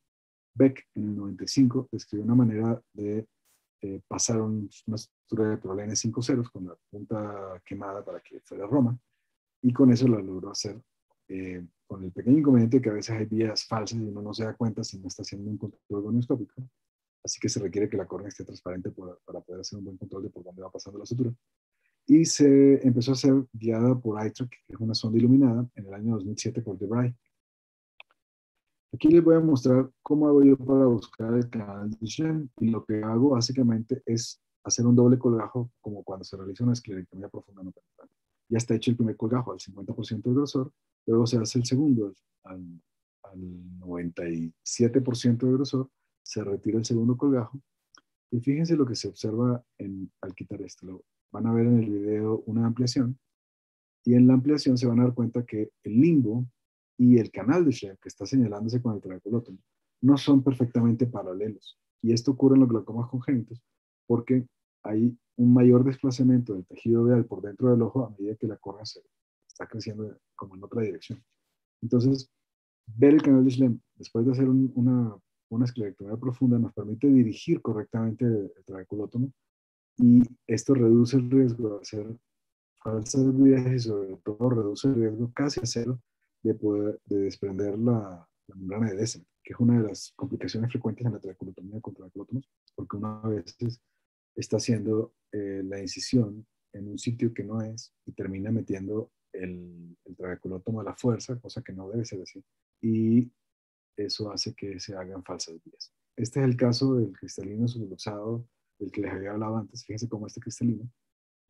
Beck en el 95 describió una manera de eh, pasar una de prolene 5 ceros con la punta quemada para que fuera Roma y con eso lo logró hacer eh, con el pequeño inconveniente que a veces hay vías falsas y uno no se da cuenta si no está haciendo un control gonioscópico. Así que se requiere que la córnea esté transparente para poder hacer un buen control de por dónde va pasando la sutura. Y se empezó a ser guiada por iTrack, que es una sonda iluminada, en el año 2007 por Debray. Aquí les voy a mostrar cómo hago yo para buscar el canal de Duchenne. Y lo que hago básicamente es hacer un doble colgajo, como cuando se realiza una esclerectomía profunda no penetrante. Ya está hecho el primer colgajo al 50% del grosor, Luego se hace el segundo al, al 97% de grosor, se retira el segundo colgajo. Y fíjense lo que se observa en, al quitar esto. Lo, van a ver en el video una ampliación. Y en la ampliación se van a dar cuenta que el limbo y el canal de Schlemm, que está señalándose con el trabeculotomo, no son perfectamente paralelos. Y esto ocurre en los glaucomas congénitos porque hay un mayor desplazamiento del tejido veal por dentro del ojo a medida que la córnea se está creciendo como en otra dirección. Entonces, ver el canal de Schlemm después de hacer una, una esclerectomía profunda nos permite dirigir correctamente el, trabeculotomo y esto reduce el riesgo de hacer falsas vías y sobre todo reduce el riesgo casi a cero de poder de desprender la, membrana de Desen, que es una de las complicaciones frecuentes en la trabeculotomía con trabeculótomos, porque uno a veces está haciendo eh, la incisión en un sitio que no es y termina metiendo el, el a la fuerza, cosa que no debe ser así, y eso hace que se hagan falsas vías. Este es el caso del cristalino subluxado, del que les había hablado antes. Fíjense cómo este cristalino,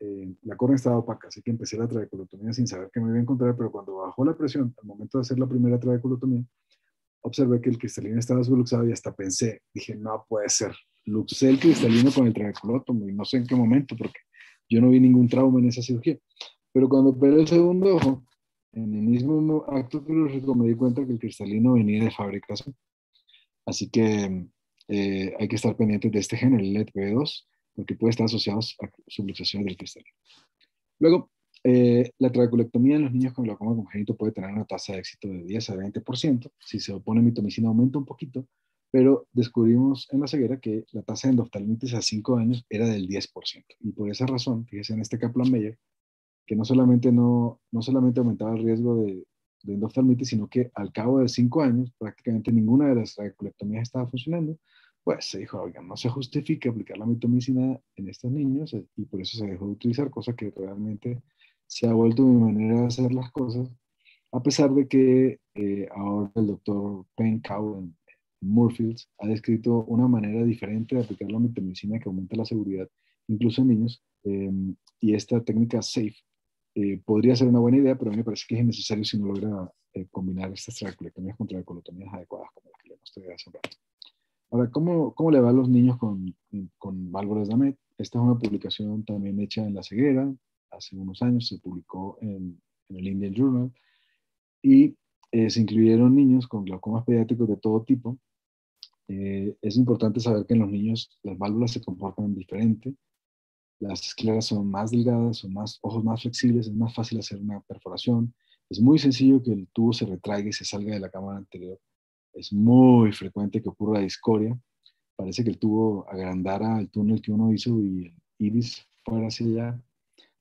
eh, la córnea estaba opaca, así que empecé la trabeculotomía sin saber qué me iba a encontrar, pero cuando bajó la presión, al momento de hacer la primera trabeculotomía, observé que el cristalino estaba subluxado y hasta pensé, dije, no puede ser. Luxé el cristalino con el trabeculotomo y no sé en qué momento, porque yo no vi ningún trauma en esa cirugía. Pero cuando operé el segundo ojo, en el mismo acto quirúrgico me di cuenta que el cristalino venía de fabricación. Así que eh, hay que estar pendientes de este gen, el LEDP2, porque puede estar asociado a subluxación del cristalino. Luego, eh, la trabeculectomía en los niños con glaucoma congénito puede tener una tasa de éxito de 10 a 20%. Si se opone mitomicina aumenta un poquito, pero descubrimos en la ceguera que la tasa de endoftalmitis a 5 años era del 10%. Y por esa razón, fíjense en este Kaplan-Meier, que no solamente, no, no solamente aumentaba el riesgo de, de endoftalmitis, sino que al cabo de cinco años prácticamente ninguna de las trabeculectomías estaba funcionando, pues se dijo, oigan, no se justifica aplicar la mitomicina en estos niños eh, y por eso se dejó de utilizar, cosa que realmente se ha vuelto mi manera de hacer las cosas a pesar de que eh, ahora el doctor Penn Cow en, Moorfields ha descrito una manera diferente de aplicar la mitomicina que aumenta la seguridad, incluso en niños, em, y esta técnica SAFE eh, podría ser una buena idea, pero a mí me parece que es innecesario si no logra eh, combinar estas trabeculectomías contra la colotomías adecuadas, como las que le mostré hace un rato. Ahora, ¿cómo, ¿cómo, le va a los niños con, con válvulas de AMET? Esta es una publicación también hecha en la ceguera, hace unos años, se publicó en, en el Indian Journal, y eh, se incluyeron niños con glaucomas pediátricos de todo tipo. Eh, es importante saber que en los niños las válvulas se comportan diferente, las escleras son más delgadas, son más ojos más flexibles, es más fácil hacer una perforación, es muy sencillo que el tubo se retraiga y se salga de la cámara anterior. Es muy frecuente que ocurra discoria. Parece que el tubo agrandara el túnel que uno hizo y el iris fuera hacia allá.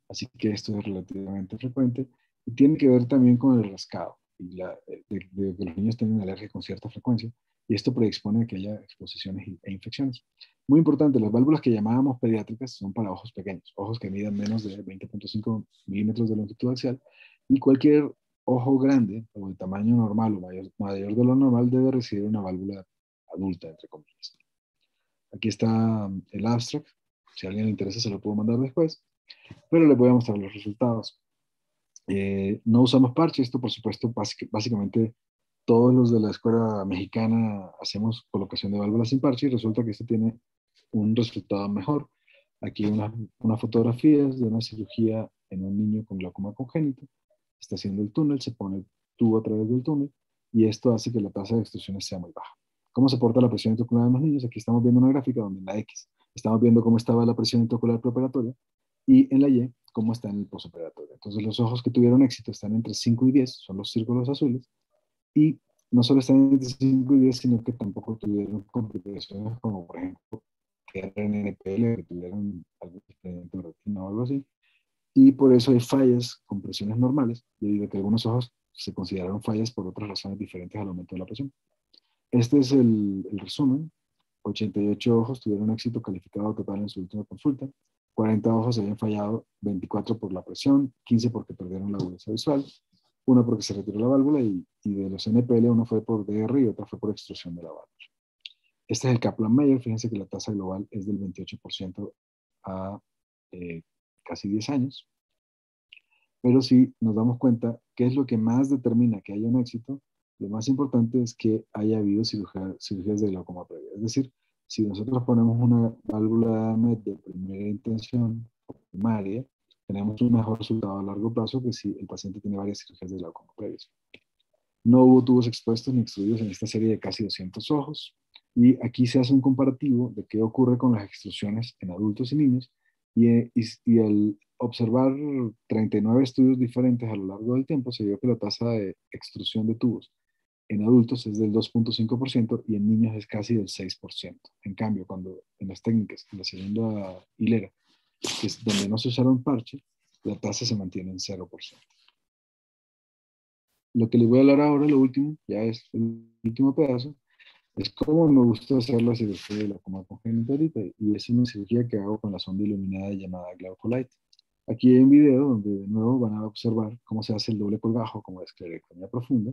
Así que esto es relativamente frecuente. Y tiene que ver también con el rascado y la, de, que los niños tienen alergia con cierta frecuencia. Y esto predispone a que haya exposiciones e infecciones. Muy importante, las válvulas que llamábamos pediátricas son para ojos pequeños, ojos que midan menos de 20.5 milímetros de longitud axial. Y cualquier ojo grande o de tamaño normal o mayor, mayor de lo normal debe recibir una válvula adulta, entre comillas. Aquí está el abstract. Si a alguien le interesa, se lo puedo mandar después. Pero le voy a mostrar los resultados. Eh, no usamos parche, esto por supuesto, básicamente todos los de la escuela mexicana hacemos colocación de válvulas sin parche y resulta que este tiene un resultado mejor. Aquí unas una fotografías de una cirugía en un niño con glaucoma congénito. Está haciendo el túnel, se pone el tubo a través del túnel y esto hace que la tasa de extrusiones sea muy baja. ¿Cómo se porta la presión intraocular en los niños? Aquí estamos viendo una gráfica donde en la X estamos viendo cómo estaba la presión intraocular preoperatoria y en la Y cómo está en el posoperatorio. Entonces los ojos que tuvieron éxito están entre 5 y 10, son los círculos azules, y no solo están entre 5 y 10, sino que tampoco tuvieron complicaciones como por ejemplo que eran NPL, que tuvieron algún experimento de retina o algo así. Y por eso hay fallas con presiones normales, debido a que algunos ojos se consideraron fallas por otras razones diferentes al aumento de la presión. Este es el, el resumen. 88 ojos tuvieron éxito calificado total en su última consulta. 40 ojos habían fallado, 24 por la presión, 15 porque perdieron la agudeza visual, uno porque se retiró la válvula y, de los NPL uno fue por DR y otro fue por extrusión de la válvula. Este es el Kaplan-Meier, fíjense que la tasa global es del 28% a eh, casi 10 años. Pero si nos damos cuenta, ¿qué es lo que más determina que haya un éxito? Lo más importante es que haya habido cirugías de glaucoma previa. Es decir, si nosotros ponemos una válvula MED de primera intención primaria, tenemos un mejor resultado a largo plazo que si el paciente tiene varias cirugías de glaucoma previas. No hubo tubos expuestos ni extruidos en esta serie de casi 200 ojos. Y aquí se hace un comparativo de qué ocurre con las extrusiones en adultos y niños. Y, y, y al observar 39 estudios diferentes a lo largo del tiempo, se vio que la tasa de extrusión de tubos en adultos es del 2.5% y en niños es casi del 6%. En cambio, cuando en las técnicas, en la segunda hilera, que es donde no se usaron parche, la tasa se mantiene en 0%. Lo que les voy a hablar ahora, lo último, ya es el último pedazo, es cómo me gusta hacer la cirugía de la coma congénita ahorita, y es una cirugía que hago con la sonda iluminada llamada Glaucolite. Aquí hay un video donde de nuevo van a observar cómo se hace el doble colgajo como la esclerectomía profunda,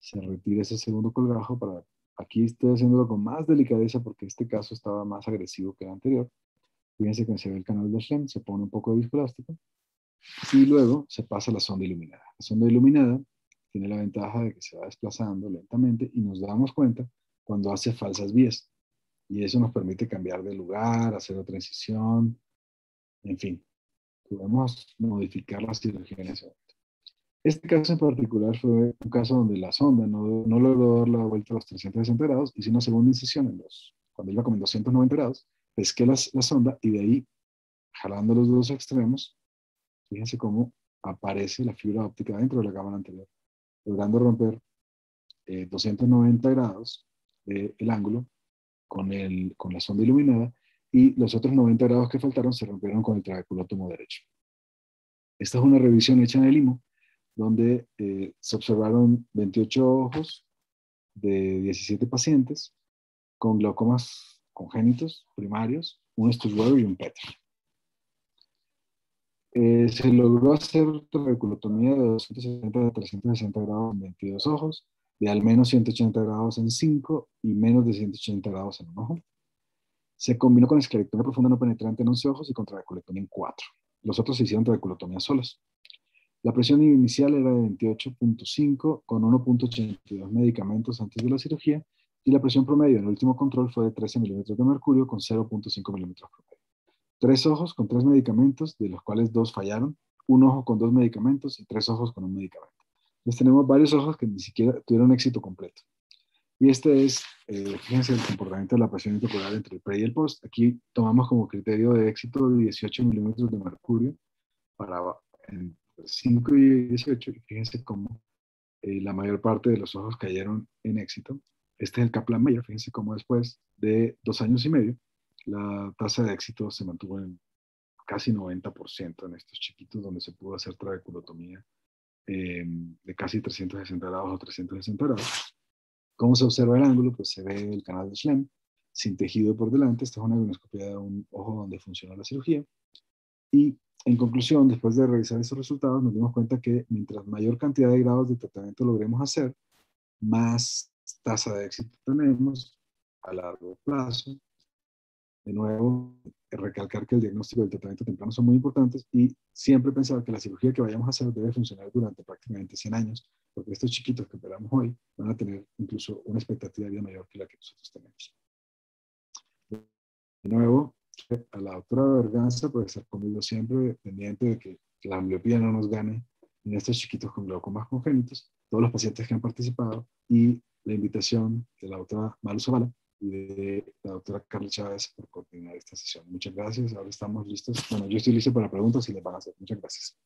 se retira ese segundo colgajo para, aquí estoy haciéndolo con más delicadeza porque este caso estaba más agresivo que el anterior. Fíjense que se ve el canal de Schlem, se pone un poco de disco y luego se pasa a la sonda iluminada. La sonda iluminada tiene la ventaja de que se va desplazando lentamente y nos damos cuenta cuando hace falsas vías. Y eso nos permite cambiar de lugar, hacer otra incisión, en fin, podemos modificar la cirugía en ese momento. Este caso en particular fue un caso donde la sonda no, no logró dar la vuelta a los 360 grados, hice una segunda incisión en los, cuando iba como en 290 grados, pesqué la, la sonda y de ahí, jalando los dos extremos, fíjense cómo aparece la fibra óptica dentro de la cámara anterior, logrando romper 290 eh, grados del el ángulo con, el, con la sonda iluminada y los otros 90 grados que faltaron se rompieron con el trabeculótomo derecho. Esta es una revisión hecha en el IMO donde eh, se observaron 28 ojos de 17 pacientes con glaucomas congénitos primarios, un Sturgeon y un Peter. Eh, se logró hacer trabeculotomía de 270 a 360 grados en 22 ojos, de al menos 180 grados en 5 y menos de 180 grados en un ojo. Se combinó con esclerectomía profunda no penetrante en 11 ojos y con trabeculotomía en 4. Los otros se hicieron trabeculotomía solos. La presión inicial era de 28.5 con 1.82 medicamentos antes de la cirugía y la presión promedio en el último control fue de 13 milímetros de mercurio con 0.5 milímetros promedio. Tres ojos con tres medicamentos, de los cuales dos fallaron, un ojo con dos medicamentos y tres ojos con un medicamento. Entonces tenemos varios ojos que ni siquiera tuvieron éxito completo. Y este es, eh, fíjense, el comportamiento de la presión intraocular entre el pre y el post. Aquí tomamos como criterio de éxito de 18 milímetros de mercurio para 5 y 18. Y fíjense cómo eh, la mayor parte de los ojos cayeron en éxito. Este es el Kaplan-Meier. Fíjense cómo después de dos años y medio, la tasa de éxito se mantuvo en casi 90% en estos chiquitos, donde se pudo hacer trabeculotomía eh, de casi 360 grados o 360 grados. ¿Cómo se observa el ángulo? Pues se ve el canal de Schlemm sin tejido por delante. Esta es una gonioscopia de un ojo donde funciona la cirugía. Y en conclusión, después de revisar estos resultados, nos dimos cuenta que mientras mayor cantidad de grados de tratamiento logremos hacer, más tasa de éxito tenemos a largo plazo. De nuevo, recalcar que el diagnóstico y el tratamiento temprano son muy importantes y siempre pensar que la cirugía que vayamos a hacer debe funcionar durante prácticamente 100 años porque estos chiquitos que operamos hoy van a tener incluso una expectativa de vida mayor que la que nosotros tenemos. De nuevo, a la doctora Berganza puede estar conmigo siempre pendiente de que la ambliopía no nos gane en estos chiquitos con glaucomas congénitos, todos los pacientes que han participado y la invitación de la doctora Malu Zavala y de la doctora Carla Chávez por coordinar esta sesión. Muchas gracias. Ahora estamos listos. Bueno, yo estoy listo para preguntas y les van a hacer. Muchas gracias.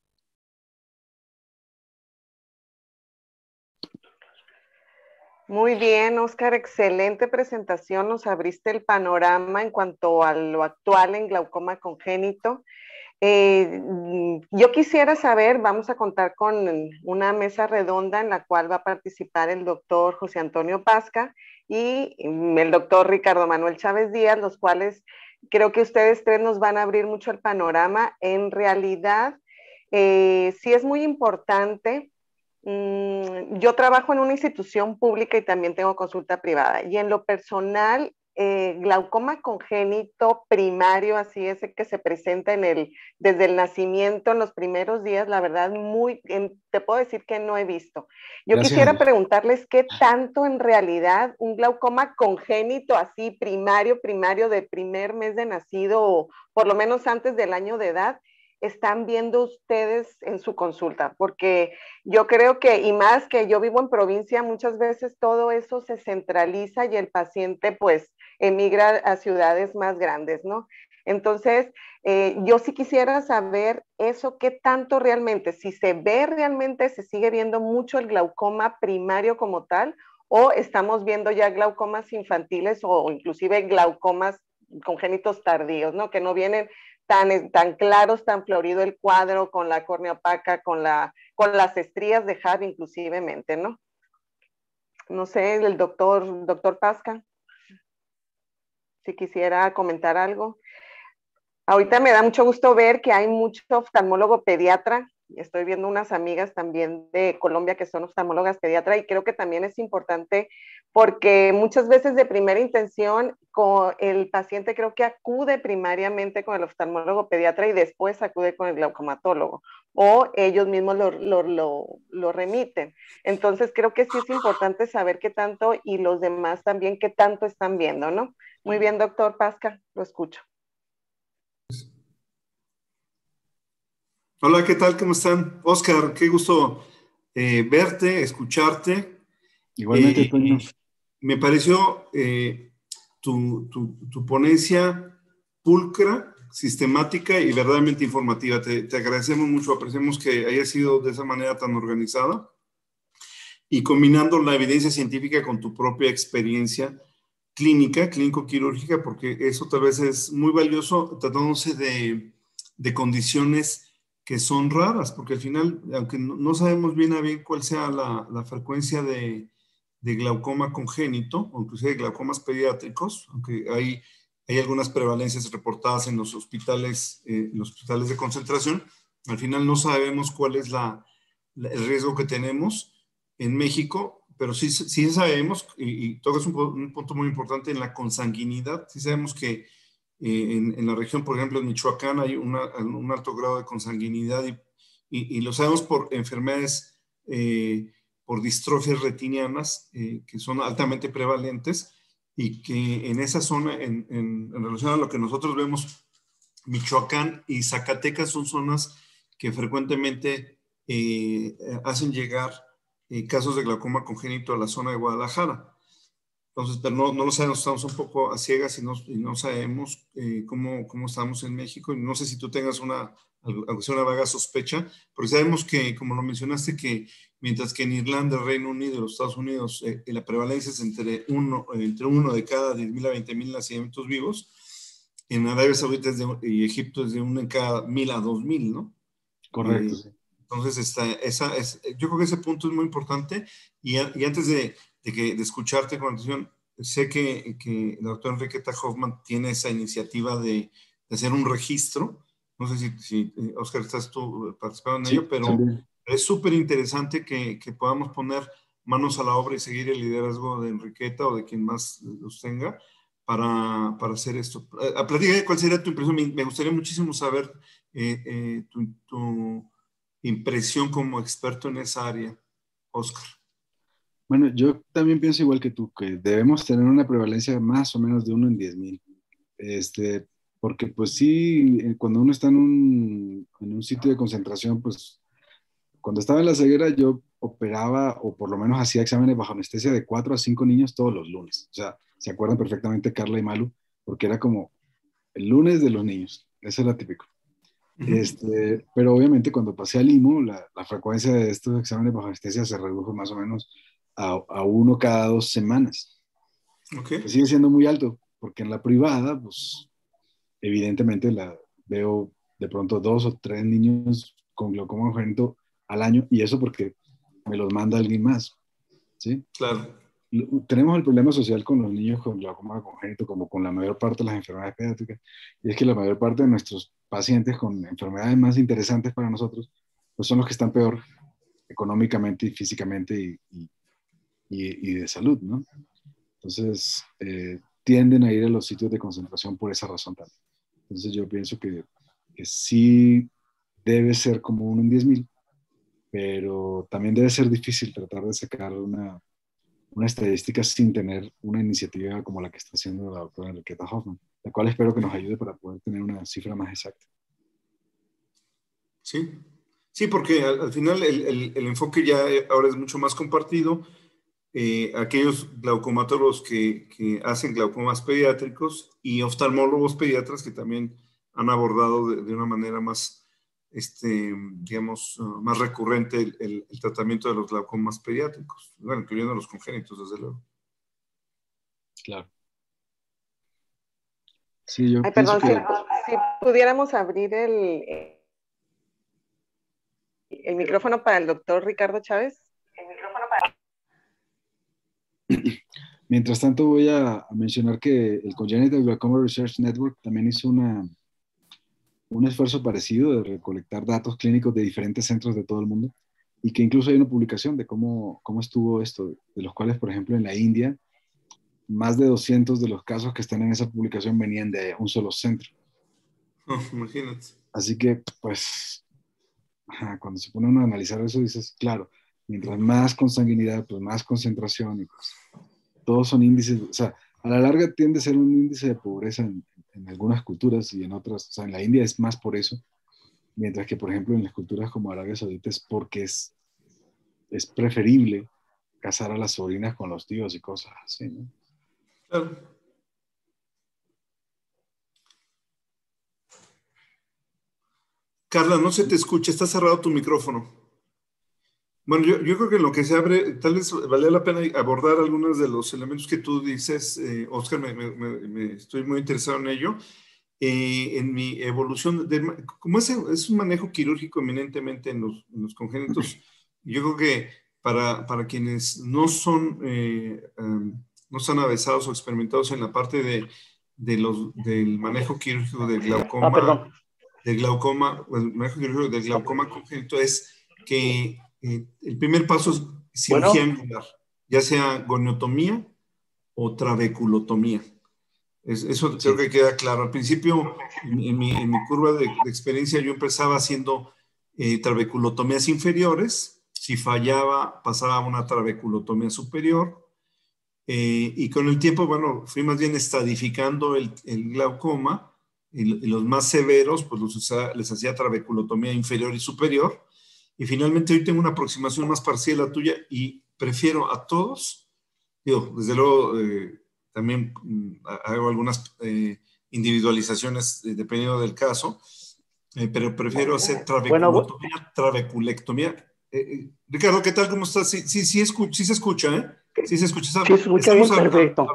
Muy bien, Oscar, excelente presentación. Nos abriste el panorama en cuanto a lo actual en glaucoma congénito. Eh, yo quisiera saber, vamos a contar con una mesa redonda en la cual va a participar el doctor José Antonio Pasca y el doctor Ricardo Manuel Chávez Díaz, los cuales creo que ustedes tres nos van a abrir mucho el panorama. En realidad, eh, sí es muy importante Mm, yo trabajo en una institución pública y también tengo consulta privada. Y en lo personal, eh, glaucoma congénito primario, así es que se presenta en el, desde el nacimiento, en los primeros días, la verdad, muy, te puedo decir que no he visto. Yo quisiera preguntarles qué tanto en realidad un glaucoma congénito así primario, primario de primer mes de nacido o por lo menos antes del año de edad, están viendo ustedes en su consulta? Porque yo creo que, y más que yo vivo en provincia, muchas veces todo eso se centraliza y el paciente pues emigra a ciudades más grandes, ¿no? Entonces, eh, yo sí quisiera saber eso, qué tanto realmente, si se ve realmente, se sigue viendo mucho el glaucoma primario como tal, o estamos viendo ya glaucomas infantiles o inclusive glaucomas congénitos tardíos, ¿no? Que no vienen tan, tan claros, tan florido el cuadro, con la córnea opaca, con, la, con las estrías de Had inclusivemente, ¿no? No sé, el doctor, doctor Pasca, si quisiera comentar algo. Ahorita me da mucho gusto ver que hay mucho oftalmólogo pediatra estoy viendo unas amigas también de Colombia que son oftalmólogas pediatra y creo que también es importante porque muchas veces de primera intención con el paciente creo que acude primariamente con el oftalmólogo pediatra y después acude con el glaucomatólogo o ellos mismos lo, lo, lo, lo remiten. Entonces creo que sí es importante saber qué tanto y los demás también qué tanto están viendo, ¿no? Muy bien, doctor Pasca, lo escucho. Hola, ¿qué tal? ¿Cómo están? Oscar, qué gusto eh, verte, escucharte. Igualmente, eh, Me pareció eh, tu, ponencia pulcra, sistemática y verdaderamente informativa. Te, te, agradecemos mucho, apreciamos que haya sido de esa manera tan organizada y combinando la evidencia científica con tu propia experiencia clínica, clínico-quirúrgica, porque eso tal vez es muy valioso tratándose de, de condiciones que son raras, porque al final, aunque no, sabemos bien a bien cuál sea la, frecuencia de, glaucoma congénito, o inclusive de glaucomas pediátricos, aunque hay, hay algunas prevalencias reportadas en los hospitales, eh, los hospitales de concentración, Al final no sabemos cuál es la, el riesgo que tenemos en México, pero sí, sí sabemos, y, y tocas un, un, punto muy importante en la consanguinidad, sí sabemos que eh, en, en, la región, por ejemplo, en Michoacán hay una, un alto grado de consanguinidad y, y, y lo sabemos por enfermedades, eh, por distrofias retinianas, eh, que son altamente prevalentes y que en esa zona, en, en, en relación a lo que nosotros vemos, Michoacán y Zacatecas son zonas que frecuentemente eh, hacen llegar eh, casos de glaucoma congénito a la zona de Guadalajara. Entonces, no, no lo sabemos, estamos un poco a ciegas y no, y no sabemos eh, cómo, cómo, estamos en México. Y no sé si tú tengas una, una vaga sospecha, porque sabemos que, como lo mencionaste, que mientras que en Irlanda, Reino Unido y los Estados Unidos eh, la prevalencia es entre uno, entre uno de cada 10.000 a 20.000 nacimientos vivos, en Arabia Saudita y Egipto es de uno en cada 1.000 a 2.000, ¿no? Correcto. Eh, entonces, esta, esa es, yo creo que ese punto es muy importante y, y antes de, de, que, de escucharte con atención, sé que, que la doctora Enriqueta Hoffman tiene esa iniciativa de, de hacer un registro. No sé si, si Oscar, estás tú participando en sí, ello, pero también. es súper interesante que, que, podamos poner manos a la obra y seguir el liderazgo de Enriqueta o de quien más los tenga para, para hacer esto. A platicar cuál sería tu impresión. Me, gustaría muchísimo saber eh, eh, tu, tu impresión como experto en esa área, Oscar. Bueno, yo también pienso igual que tú, que debemos tener una prevalencia más o menos de uno en 10 mil. Este, porque pues sí, cuando uno está en un, en un, sitio de concentración, pues cuando estaba en la ceguera yo operaba o por lo menos hacía exámenes bajo anestesia de 4 a 5 niños todos los lunes. O sea, se acuerdan perfectamente Carla y Malu, porque era como el lunes de los niños, eso era típico. Este, pero obviamente cuando pasé al IMO, la, la, frecuencia de estos exámenes bajo anestesia se redujo más o menos a, a uno cada dos semanas. Okay. Sigue siendo muy alto, porque en la privada, pues evidentemente la, veo de pronto dos o tres niños con glaucoma congénito al año, y eso porque me los manda alguien más. ¿sí? Claro. Tenemos el problema social con los niños con glaucoma congénito, como con la mayor parte de las enfermedades pediátricas, y es que la mayor parte de nuestros pacientes con enfermedades más interesantes para nosotros, pues son los que están peor económicamente y físicamente y, y, y, y de salud, ¿no? Entonces, eh, tienden a ir a los sitios de concentración por esa razón también. Entonces, yo pienso que, que sí debe ser como uno en 10 mil, pero también debe ser difícil tratar de sacar una, una estadística sin tener una iniciativa como la que está haciendo la doctora Enriqueta Hoffman, la cual espero que nos ayude para poder tener una cifra más exacta. Sí, sí, porque al, al final el, el, el, enfoque ya ahora es mucho más compartido. Eh, aquellos glaucomatólogos que, que, hacen glaucomas pediátricos y oftalmólogos pediatras que también han abordado de, de una manera más, este, digamos, uh, más recurrente el, el, el, tratamiento de los glaucomas pediátricos, bueno, incluyendo los congénitos, desde luego. Claro. Sí, yo Ay, perdón, que... si, si, pudiéramos abrir el, el micrófono para el doctor Ricardo Chávez. *clears throat* Mientras tanto, voy a, mencionar que el Congenital Glaucoma Research Network también hizo una, un esfuerzo parecido de recolectar datos clínicos de diferentes centros de todo el mundo y que incluso hay una publicación de cómo, cómo estuvo esto, de los cuales, por ejemplo, en la India, más de 200 de los casos que están en esa publicación venían de un solo centro. Oh, *laughs* imagínate. Así que, pues, cuando se pone uno a analizar eso, dices, claro, mientras más consanguinidad, pues más concentración y pues todos son índices, o sea, a la larga tiende a ser un índice de pobreza en, algunas culturas y en otras, o sea, en la India es más por eso, mientras que, por ejemplo, en las culturas como Arabia Saudita es porque es, es preferible casar a las sobrinas con los tíos y cosas así, ¿no? Claro. Carla, no se te escucha, está cerrado tu micrófono. Bueno, yo, yo, creo que en lo que se abre, tal vez valía la pena abordar algunos de los elementos que tú dices, eh, Oscar, me, me, me, estoy muy interesado en ello. Eh, en mi evolución, de, como es, es, un manejo quirúrgico eminentemente en los, en los congénitos, yo creo que para, para quienes no son, eh, um, no están avesados o experimentados en la parte de, de los, del manejo quirúrgico del glaucoma, ah, del glaucoma, el manejo quirúrgico del glaucoma congénito es que eh, el primer paso es cirugía angular, ya sea goniotomía o trabeculotomía. eso creo que queda claro. Al principio, en, mi, curva de, experiencia, yo empezaba haciendo eh, trabeculotomías inferiores. Si fallaba, pasaba a una trabeculotomía superior. Eh, y con el tiempo, bueno, fui más bien estadificando el, glaucoma. Y, los más severos, pues les hacía trabeculotomía inferior y superior. Y finalmente hoy tengo una aproximación más parcial a tuya y prefiero a todos, digo, desde luego eh, también mm, hago algunas eh, individualizaciones dependiendo del caso, pero prefiero hacer trabeculotomía, trabeculectomía. Ricardo, ¿qué tal? ¿Cómo estás? Sí, sí, sí, sí se escucha, ¿eh? Sí, se escucha. Sí, se escucha bien, perfecto.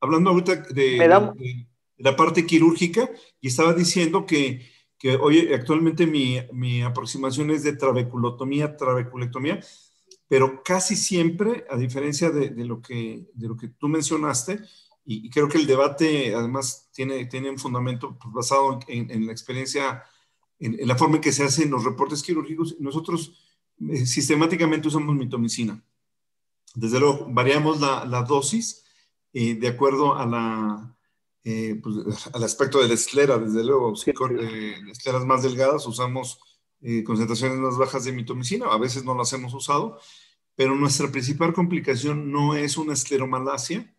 Hablando ahorita de, la parte quirúrgica y estaba diciendo que, que hoy actualmente mi, aproximación es de trabeculotomía, trabeculectomía, pero casi siempre, a diferencia de, lo, que, tú mencionaste, y, creo que el debate además tiene, un fundamento pues, basado en, la experiencia, en, la forma en que se hacen los reportes quirúrgicos, nosotros eh, sistemáticamente usamos mitomicina. Desde luego, variamos la, la dosis eh, de acuerdo a la, eh, pues, *laughs* al aspecto de la esclera, desde luego. Con eh, escleras más delgadas usamos concentraciones más bajas de mitomicina, a veces no las hemos usado, pero nuestra principal complicación no es una escleromalacia,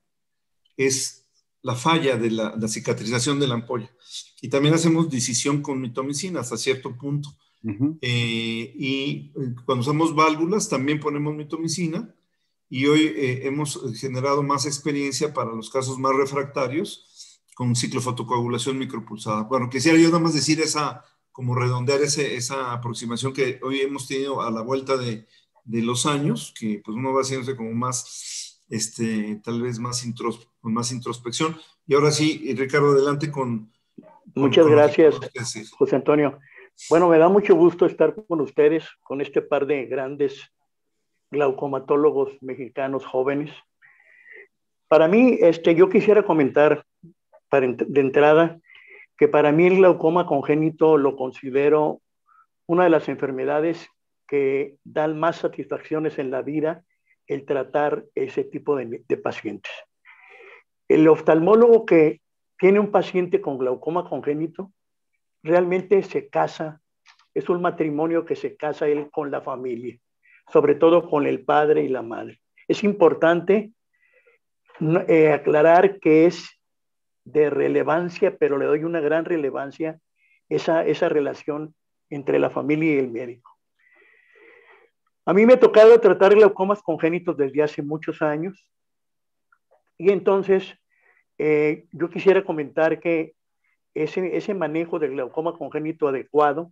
es la falla de la, la, cicatrización de la ampolla. Y también hacemos decisión con mitomicina hasta cierto punto. y cuando usamos válvulas también ponemos mitomicina y hoy eh, hemos generado más experiencia para los casos más refractarios con ciclofotocoagulación micropulsada. Bueno, quisiera yo nada más decir esa, como redondear ese, esa aproximación que hoy hemos tenido a la vuelta de, de los años, que pues uno va haciéndose como más, este, tal vez más, intros, con más introspección. Y ahora sí, Ricardo, adelante con... Muchas gracias, José Antonio. Bueno, me da mucho gusto estar con ustedes, con este par de grandes glaucomatólogos mexicanos jóvenes. Para mí, este, yo quisiera comentar de entrada que para mí el glaucoma congénito lo considero una de las enfermedades que dan más satisfacciones en la vida el tratar ese tipo de, de pacientes. El oftalmólogo que tiene un paciente con glaucoma congénito realmente se casa, es un matrimonio que se casa él con la familia sobre todo con el padre y la madre. Es importante eh, aclarar que es de relevancia, pero le doy una gran relevancia esa, esa relación entre la familia y el médico. A mí me ha tocado tratar glaucomas congénitos desde hace muchos años y entonces eh, yo quisiera comentar que ese, ese manejo del glaucoma congénito adecuado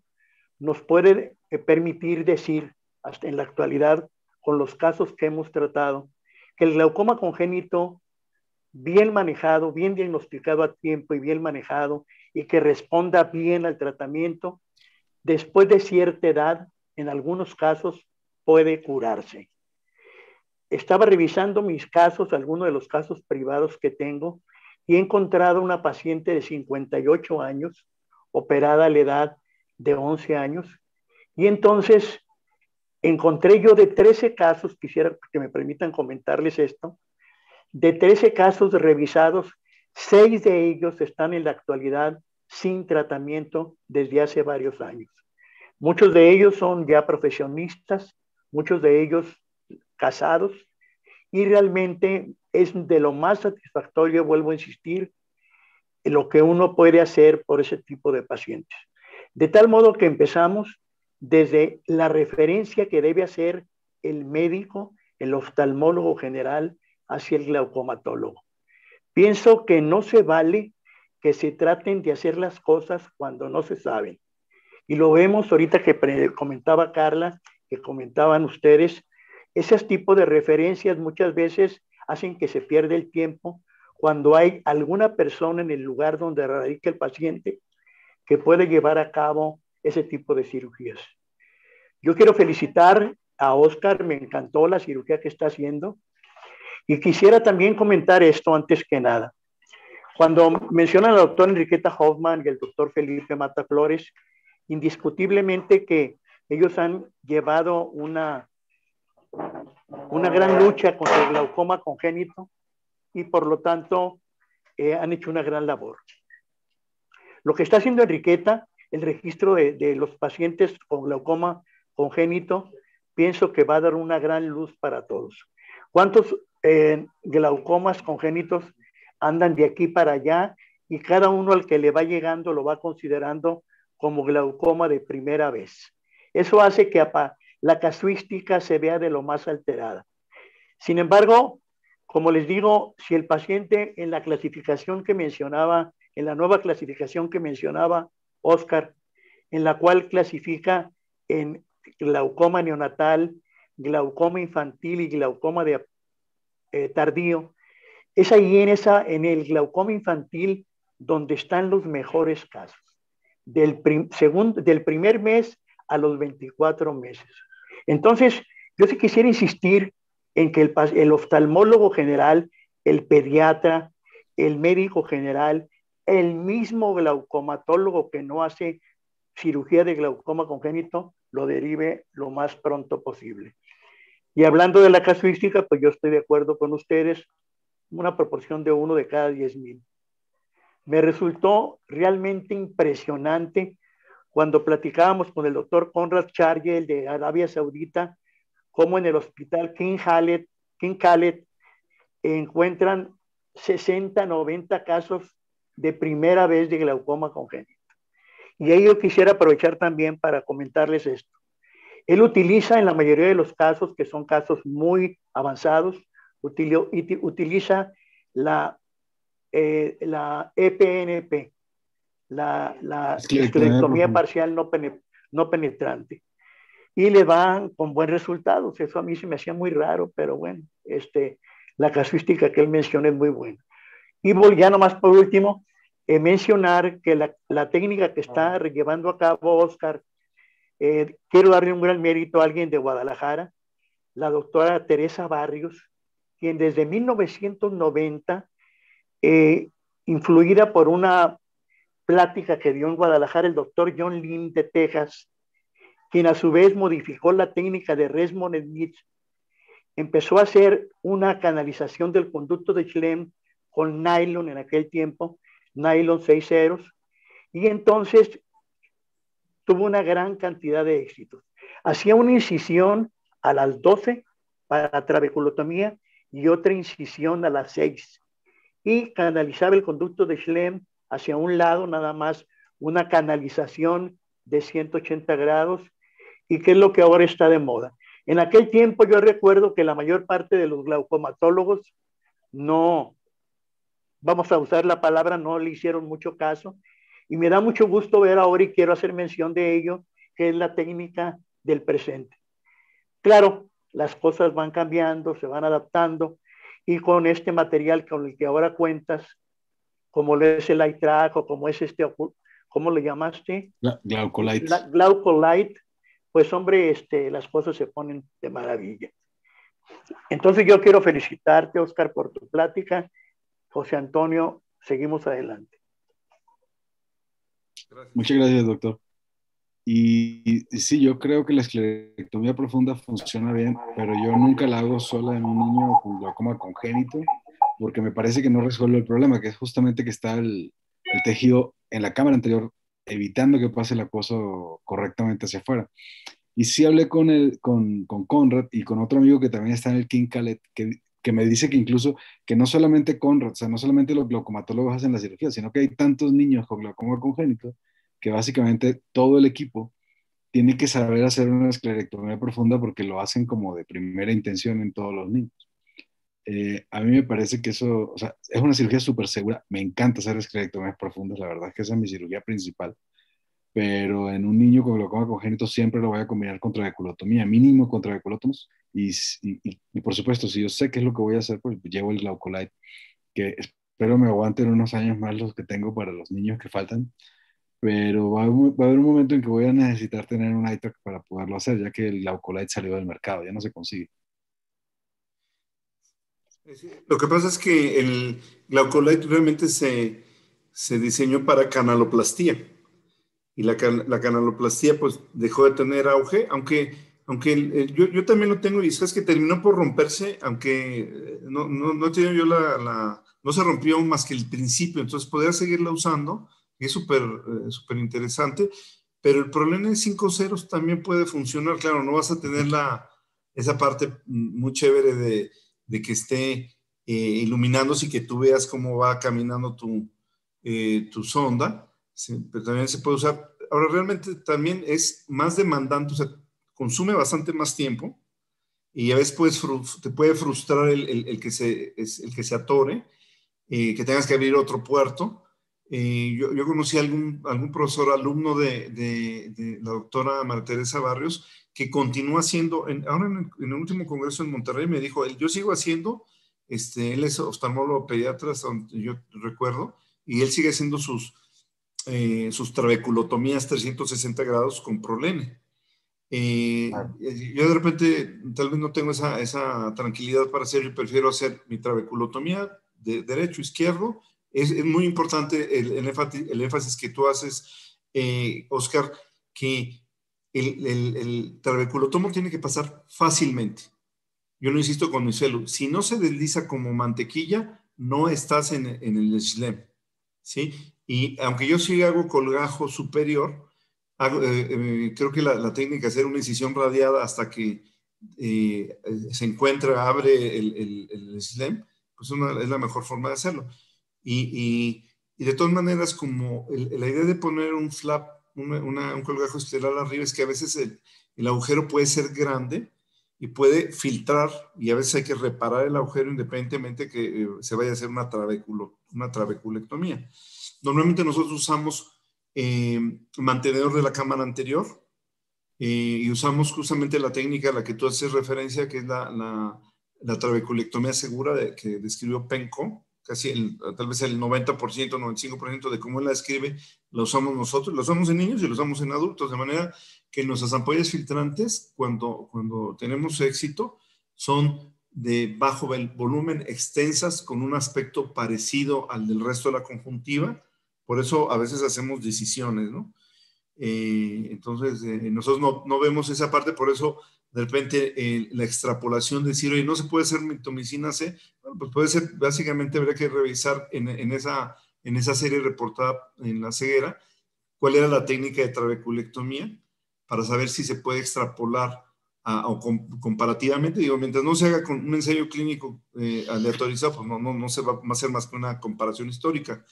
nos puede eh, permitir decir hasta en la actualidad con los casos que hemos tratado, que el glaucoma congénito, bien manejado, bien diagnosticado a tiempo y bien manejado, y que responda bien al tratamiento, después de cierta edad, en algunos casos, puede curarse. Estaba revisando mis casos, algunos de los casos privados que tengo, y he encontrado una paciente de 58 años, operada a la edad de 11 años, y entonces encontré yo de 13 casos, quisiera que me permitan comentarles esto, de 13 casos revisados, 6 de ellos están en la actualidad sin tratamiento desde hace varios años. Muchos de ellos son ya profesionistas, muchos de ellos casados, y realmente es de lo más satisfactorio, vuelvo a insistir, lo que uno puede hacer por ese tipo de pacientes. De tal modo que empezamos desde la referencia que debe hacer el médico, el oftalmólogo general, hacia el glaucomatólogo. Pienso que no se vale que se traten de hacer las cosas cuando no se saben. Y lo vemos ahorita que comentaba Carla, que comentaban ustedes, ese tipo de referencias muchas veces hacen que se pierda el tiempo cuando hay alguna persona en el lugar donde radica el paciente que puede llevar a cabo ese tipo de cirugías. Yo quiero felicitar a Oscar, me encantó la cirugía que está haciendo. Y quisiera también comentar esto antes que nada. Cuando mencionan la doctora Enriqueta Hoffman y el doctor Felipe Mata Flores, indiscutiblemente que ellos han llevado una, una gran lucha contra el glaucoma congénito y por lo tanto eh, han hecho una gran labor. Lo que está haciendo Enriqueta, el registro de, los pacientes con glaucoma congénito, pienso que va a dar una gran luz para todos. ¿Cuántos eh, glaucomas congénitos andan de aquí para allá y cada uno al que le va llegando lo va considerando como glaucoma de primera vez? Eso hace que la casuística se vea de lo más alterada. Sin embargo, como les digo, si el paciente en la clasificación que mencionaba, en la nueva clasificación que mencionaba Oscar, en la cual clasifica en glaucoma neonatal, glaucoma infantil y glaucoma de, eh, tardío, es ahí en, esa, en el glaucoma infantil donde están los mejores casos, del, segundo, del primer mes a los 24 meses. Entonces, yo sí quisiera insistir en que el, el oftalmólogo general, el pediatra, el médico general, el mismo glaucomatólogo que no hace cirugía de glaucoma congénito, lo derive lo más pronto posible. Y hablando de la casuística, pues yo estoy de acuerdo con ustedes, una proporción de uno de cada diez mil. Me resultó realmente impresionante cuando platicábamos con el doctor Conrad Chargel de Arabia Saudita, cómo en el hospital King Khaled, King Khaled encuentran 60, 90 casos de primera vez de glaucoma congénito. Y ahí yo quisiera aprovechar también para comentarles esto. Él utiliza en la mayoría de los casos, que son casos muy avanzados, utiliza la, eh, la EPNP, la, la esterectomía parcial no, no penetrante. Y le van con buen resultado. Eso a mí se me hacía muy raro, pero bueno, este, la casuística que él menciona es muy buena. Y ya nomás por último, eh, mencionar que la, la, técnica que está llevando a cabo Oscar, eh, quiero darle un gran mérito a alguien de Guadalajara, la doctora Teresa Barrios, quien desde 1990, eh, influida por una plática que dio en Guadalajara el doctor John Lynn de Texas, quien a su vez modificó la técnica de Resmond Smith, empezó a hacer una canalización del conducto de Schlem con nylon en aquel tiempo, nylon 6 ceros, y entonces tuvo una gran cantidad de éxitos. Hacía una incisión a las 12 para trabeculotomía y otra incisión a las 6 y canalizaba el conducto de Schlem hacia un lado, nada más una canalización de 180 grados y qué es lo que ahora está de moda. En aquel tiempo yo recuerdo que la mayor parte de los glaucomatólogos no, vamos a usar la palabra, no le hicieron mucho caso. Y me da mucho gusto ver ahora y quiero hacer mención de ello, que es la técnica del presente. Claro, las cosas van cambiando, se van adaptando y con este material con el que ahora cuentas, como es el iTrack o como es este, ¿cómo le llamaste? La, glaucolite. La, glaucolite, pues hombre, este, las cosas se ponen de maravilla. Entonces yo quiero felicitarte, Oscar, por tu plática. José Antonio, seguimos adelante. Muchas gracias, doctor. Y, sí, yo creo que la esclerectomía profunda funciona bien, pero yo nunca la hago sola en un niño con glaucoma congénito, porque me parece que no resuelve el problema, que es justamente que está el, tejido en la cámara anterior evitando que pase el acoso correctamente hacia afuera. Y sí hablé con, el, con, con Conrad y con otro amigo que también está en el King Calet, que, que me dice que incluso que no solamente Conrad, o sea, no solamente los glaucomatólogos hacen la cirugía, sino que hay tantos niños con glaucoma congénito que básicamente todo el equipo tiene que saber hacer una esclerectomía profunda porque lo hacen como de primera intención en todos los niños. Eh, a mí me parece que eso, o sea, es una cirugía súper segura. Me encanta hacer esclerectomías profundas, la verdad es que esa es mi cirugía principal. Pero en un niño con glaucoma congénito siempre lo voy a combinar con trabeculotomía, mínimo con trabeculotomos. Y, y, y, por supuesto, si yo sé qué es lo que voy a hacer, pues llevo el glaucolite, que espero me aguanten unos años más los que tengo para los niños que faltan pero va a, haber un momento en que voy a necesitar tener un iTrack para poderlo hacer, ya que el Glaucolite salió del mercado, ya no se consigue. Lo que pasa es que el Glaucolite realmente se, se diseñó para canaloplastía. Y la, la canaloplastía pues dejó de tener auge, aunque, aunque yo, yo, también lo tengo y es que terminó por romperse, aunque eh, no, no, no he yo la, no se rompió más que el principio, entonces podría seguirla usando, es súper eh, interesante, pero el problema de cinco ceros también puede funcionar, claro, no vas a tener la, esa parte muy chévere de, de que esté eh, iluminándose y que tú veas cómo va caminando tu, tu sonda, pero también se puede usar Ahora, realmente también es más demandante, o sea, consume bastante más tiempo y a veces puedes, te puede frustrar el, el, que, se, el que se atore, eh, que tengas que abrir otro puerto. Eh, yo, yo, conocí a algún, algún profesor alumno de, de, la doctora María Teresa Barrios que continúa haciendo, en, ahora en el, último congreso en Monterrey me dijo, yo sigo haciendo, este, él es oftalmólogo pediatra, yo recuerdo, y él sigue haciendo sus, eh, sus trabeculotomías 360 grados con prolene. Eh, yo de repente tal vez no tengo esa, esa tranquilidad para hacerlo y prefiero hacer mi trabeculotomía de derecho, izquierdo. Es, es muy importante el, el, énfasis, el, énfasis, que tú haces, eh, Oscar, que el, el, trabeculotomo tiene que pasar fácilmente. Yo no insisto con mi celu. Si no se desliza como mantequilla, no estás en, en el SLEM. ¿sí? Y aunque yo sí hago colgajo superior, eh, eh, creo que la, técnica es hacer una incisión radiada hasta que eh, se encuentra, abre el, el, el slam, pues es la mejor forma de hacerlo. Y, y, de todas maneras, como la idea de poner un flap, un colgajo estelar arriba, es que a veces el, el agujero puede ser grande y puede filtrar y a veces hay que reparar el agujero independientemente que se vaya a hacer una, trabeculo, una trabeculectomía. Normalmente nosotros usamos eh, mantenedor de la cámara anterior eh, y usamos justamente la técnica a la que tú haces referencia, que es la, la, la trabeculectomía segura de, que describió Penco, casi el, tal vez el 90%, 95% de cómo él la describe, la usamos nosotros, la usamos en niños y la usamos en adultos, de manera que nuestras ampollas filtrantes, cuando, cuando tenemos éxito, son de bajo volumen, extensas, con un aspecto parecido al del resto de la conjuntiva, por eso a veces hacemos decisiones, ¿no? Eh, entonces, eh, nosotros no, no, vemos esa parte, por eso de repente eh, la extrapolación de decir, oye, no se puede hacer mitomicina C, bueno, pues puede ser, básicamente habría que revisar en, en, esa, en esa serie reportada en la ceguera cuál era la técnica de trabeculectomía para saber si se puede extrapolar o comparativamente, digo, mientras no se haga con un ensayo clínico aleatorizado, pues no, no, no se va, a hacer más que una comparación histórica.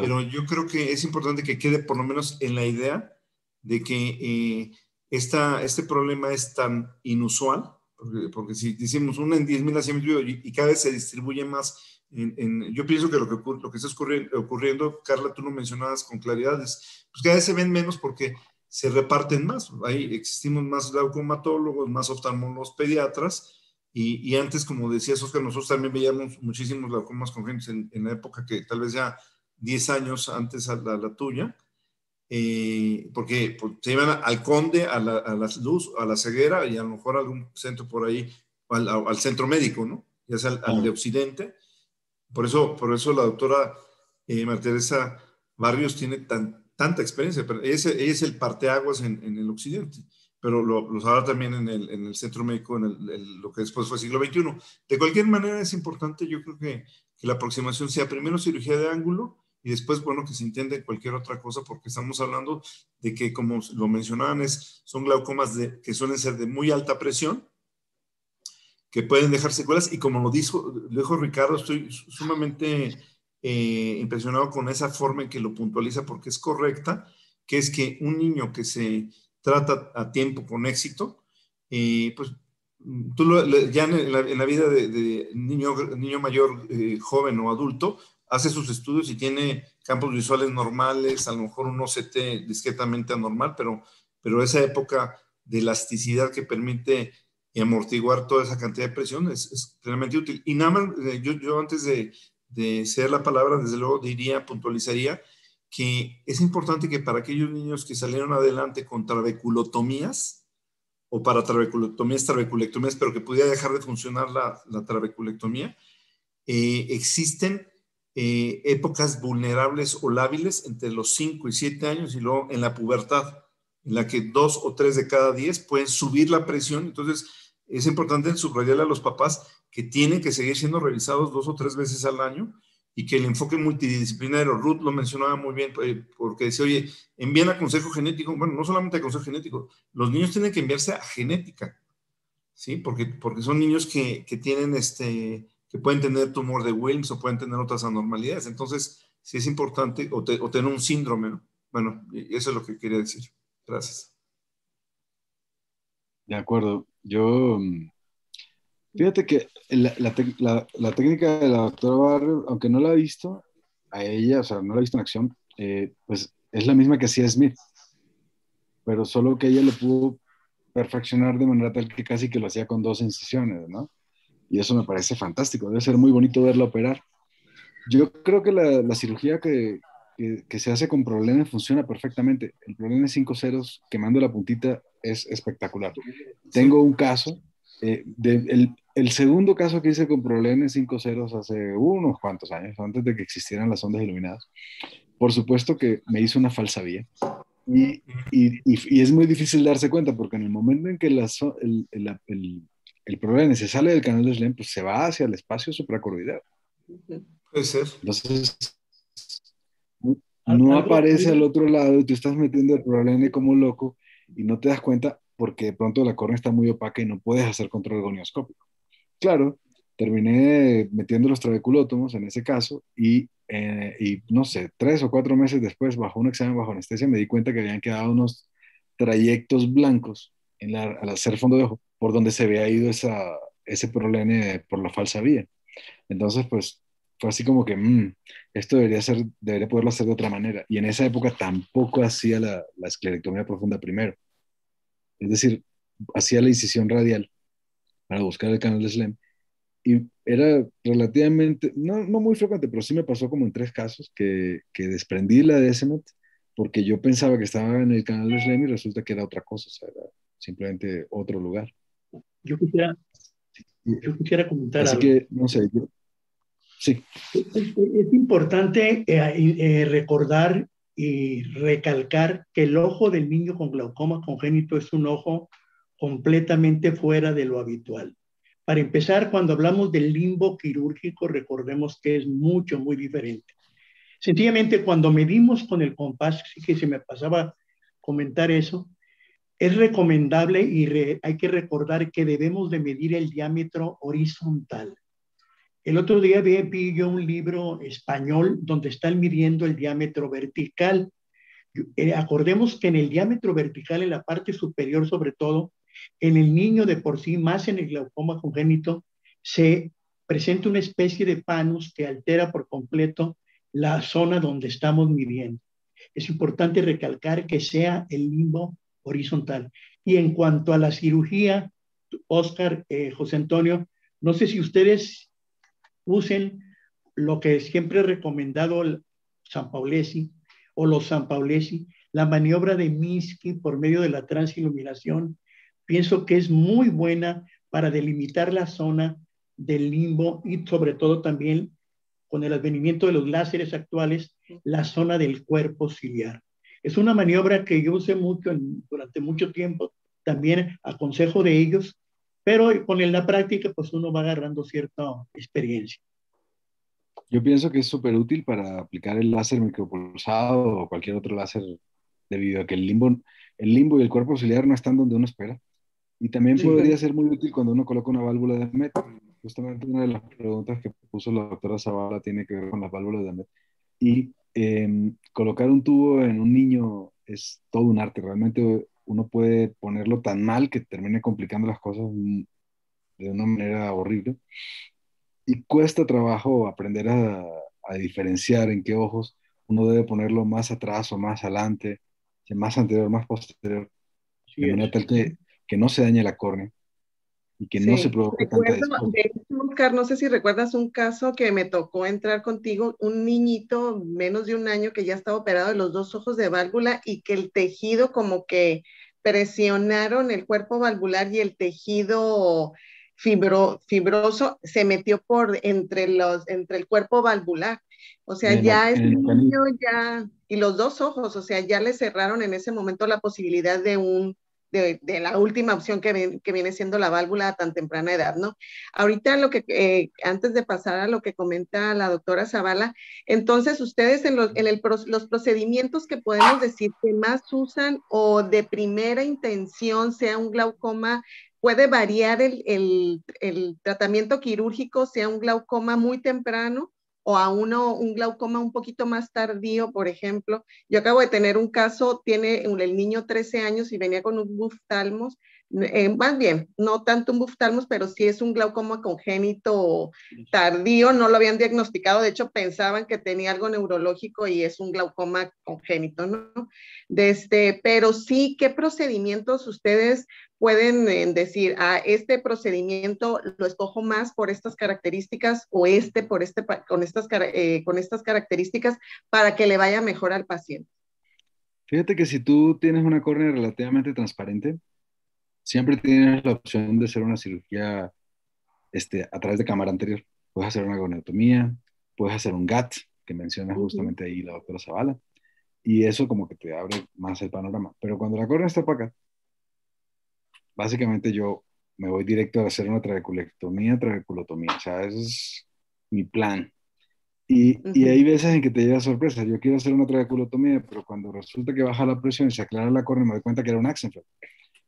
Pero yo creo que es importante que quede por lo menos en la idea de que eh, esta, este problema es tan inusual, porque, si decimos una en 10.000 nacimientos y, y cada vez se distribuye más, en, yo pienso que lo que, lo que está ocurriendo, ocurriendo, Carla, tú lo mencionabas con claridad, es, pues cada vez se ven menos porque se reparten más. Ahí existimos más glaucomatólogos, más oftalmólogos pediatras, y, y, antes, como decías, Oscar, nosotros también veíamos muchísimos glaucomas congénitos en, en la época que tal vez ya 10 años antes a la, tuya, eh, porque se iban al conde, a la, a luz, a la ceguera y a lo mejor a algún centro por ahí, al, al centro médico, ¿no? Ya sea al, de Occidente. Por eso, por eso la doctora eh, María Teresa Barrios tiene tan, tanta experiencia, pero ella es, el parteaguas en, en el Occidente pero lo, lo sabrá también en el, en el, centro médico, en el, lo que después fue siglo XXI. De cualquier manera es importante, yo creo que, que, la aproximación sea primero cirugía de ángulo y después, bueno, que se entiende cualquier otra cosa, porque estamos hablando de que, como lo mencionaban, es, son glaucomas de, que suelen ser de muy alta presión, que pueden dejar secuelas, y como lo dijo, lo dijo Ricardo, estoy sumamente eh, impresionado con esa forma en que lo puntualiza, porque es correcta, que es que un niño que se trata a tiempo con éxito, eh, pues tú lo, ya en la, en la, vida de, niño, niño mayor, eh, joven o adulto, hace sus estudios y tiene campos visuales normales, a lo mejor un OCT discretamente anormal, pero, pero esa época de elasticidad que permite amortiguar toda esa cantidad de presión es, es realmente útil. Y nada más, eh, yo, yo antes de, de ser la palabra, desde luego diría, puntualizaría, que es importante que para aquellos niños que salieron adelante con trabeculotomías o para trabeculotomías, trabeculectomías, pero que pudiera dejar de funcionar la, la trabeculectomía, eh, existen eh, épocas vulnerables o lábiles entre los 5 y 7 años y luego en la pubertad, en la que dos o tres de cada 10 pueden subir la presión. Entonces, es importante subrayarle a los papás que tienen que seguir siendo revisados dos o tres veces al año y que el enfoque multidisciplinario, Ruth lo mencionaba muy bien, eh, porque decía, oye, envían a consejo genético, bueno, no solamente a consejo genético, los niños tienen que enviarse a genética, ¿sí? Porque, porque son niños que, que tienen este, que pueden tener tumor de Wilms o pueden tener otras anormalidades. Entonces, sí es importante, o, tener un síndrome, Bueno, eso es lo que quería decir. Gracias. De acuerdo. Yo, mm, fíjate que la, la, técnica de la doctora Barrio, aunque no la he visto, a ella, o sea, no la he visto en acción, eh, pues es la misma que hacía Smith, pero solo que ella lo pudo perfeccionar de manera tal que casi que lo hacía con dos incisiones, ¿no? Y eso me parece fantástico, debe ser muy bonito verla operar. Yo creo que la, la cirugía que, que, se hace con problemas funciona perfectamente. El problema 5 ceros quemando la puntita es espectacular. Tengo un caso, eh, el, el, segundo caso que hice con problemas 5 ceros hace unos cuantos años, antes de que existieran las ondas iluminadas. Por supuesto que me hizo una falsa vía. Y, y, y, es muy difícil darse cuenta porque en el momento en que la, el, el, el problema se sale del canal de Schlemm, pues se va hacia el espacio supracoroidal. Puede ser. Entonces, no aparece al otro lado y tú estás metiendo el problema como loco y no te das cuenta porque de pronto la córnea está muy opaca y no puedes hacer control gonioscópico. Claro, terminé metiendo los trabeculótomos en ese caso y, eh, y, no sé, tres o cuatro meses después, bajo un examen bajo anestesia, me di cuenta que habían quedado unos trayectos blancos en la, al hacer fondo de ojo por donde se había ido esa, ese problema por la falsa vía. Entonces, pues fue así como que, mmm, esto debería, ser, debería poderlo hacer de otra manera. Y en esa época tampoco hacía la, la esclerectomía profunda primero. Es decir, hacía la incisión radial para buscar el canal de Slem. Y era relativamente, no, no muy frecuente, pero sí me pasó como en tres casos que, que desprendí la DSMET porque yo pensaba que estaba en el canal de Slem y resulta que era otra cosa, o sea, era simplemente otro lugar. Yo quisiera, yo quisiera comentar Así que, no sé, yo, sí. Es, importante eh, eh, recordar y recalcar que el ojo del niño con glaucoma congénito es un ojo completamente fuera de lo habitual. Para empezar, cuando hablamos del limbo quirúrgico, recordemos que es mucho, muy diferente. Sencillamente, cuando medimos con el compás, sí que se me pasaba comentar eso, es recomendable y hay que recordar que debemos de medir el diámetro horizontal. El otro día vi yo un libro español donde están midiendo el diámetro vertical. Eh, acordemos que en el diámetro vertical, en la parte superior sobre todo, en el niño de por sí, más en el glaucoma congénito, se presenta una especie de panus que altera por completo la zona donde estamos midiendo. Es importante recalcar que sea el limbo horizontal. Y en cuanto a la cirugía, Oscar, eh, José Antonio, no sé si ustedes usen lo que siempre he recomendado San Paulesi o los San Paulesi, la maniobra de Minsky por medio de la transiluminación, pienso que es muy buena para delimitar la zona del limbo y sobre todo también con el advenimiento de los láseres actuales, la zona del cuerpo ciliar. Es una maniobra que yo usé mucho durante mucho tiempo, también a consejo de ellos, pero con la práctica pues uno va agarrando cierta experiencia. Yo pienso que es súper útil para aplicar el láser micropulsado o cualquier otro láser debido a que el limbo, el limbo y el cuerpo auxiliar no están donde uno espera. Y también podría ser muy útil cuando uno coloca una válvula de MET. Justamente una de las preguntas que puso la doctora Zavala tiene que ver con las válvulas de MET. Y Em, colocar un tubo en un niño es todo un arte. Realmente uno puede ponerlo tan mal que termine complicando las cosas de una manera horrible. Y cuesta trabajo aprender a, diferenciar en qué ojos uno debe ponerlo más atrás o más adelante, más anterior, más posterior, de manera tal que, que no se dañe la córnea y que no se provoque tanta Oscar, no sé si recuerdas un caso que me tocó entrar contigo, un niñito menos de un año que ya estaba operado de los dos ojos de válvula y que el tejido como que presionaron el cuerpo valvular y el tejido fibro, fibroso se metió por entre, los, entre el cuerpo valvular. O sea, ya es niño, ya, y los dos ojos, o sea, ya le cerraron en ese momento la posibilidad de un de, la última opción que, viene siendo la válvula a tan temprana edad, ¿no? Ahorita lo que, eh, antes de pasar a lo que comenta la doctora Zavala, entonces ustedes en, los, en el, los procedimientos que podemos decir que más usan o de primera intención sea un glaucoma puede variar el, el, el, tratamiento quirúrgico, sea un glaucoma muy temprano o a uno un glaucoma un poquito más tardío, por ejemplo. Yo acabo de tener un caso, tiene el niño 13 años y venía con un buftalmos, eh, más bien, no tanto un buftalmos, pero sí es un glaucoma congénito tardío, no lo habían diagnosticado, de hecho pensaban que tenía algo neurológico y es un glaucoma congénito, ¿no? De este, pero sí, ¿qué procedimientos ustedes pueden eh, decir, a ah, este procedimiento lo escojo más por estas características o este por este con estas, eh, con estas características para que le vaya mejor al paciente. Fíjate que si tú tienes una córnea relativamente transparente, siempre tienes la opción de hacer una cirugía este, a través de cámara anterior. Puedes hacer una goniotomía, puedes hacer un GAT, que menciona justamente ahí la doctora Zavala, y eso como que te abre más el panorama. Pero cuando la córnea está para acá, básicamente yo me voy directo a hacer una trabeculectomía, trabeculotomía. O sea, ese es mi plan. Y, y, hay veces en que te llega sorpresa. Yo quiero hacer una trabeculotomía, pero cuando resulta que baja la presión y se aclara la córnea, me doy cuenta que era un Axenfeld.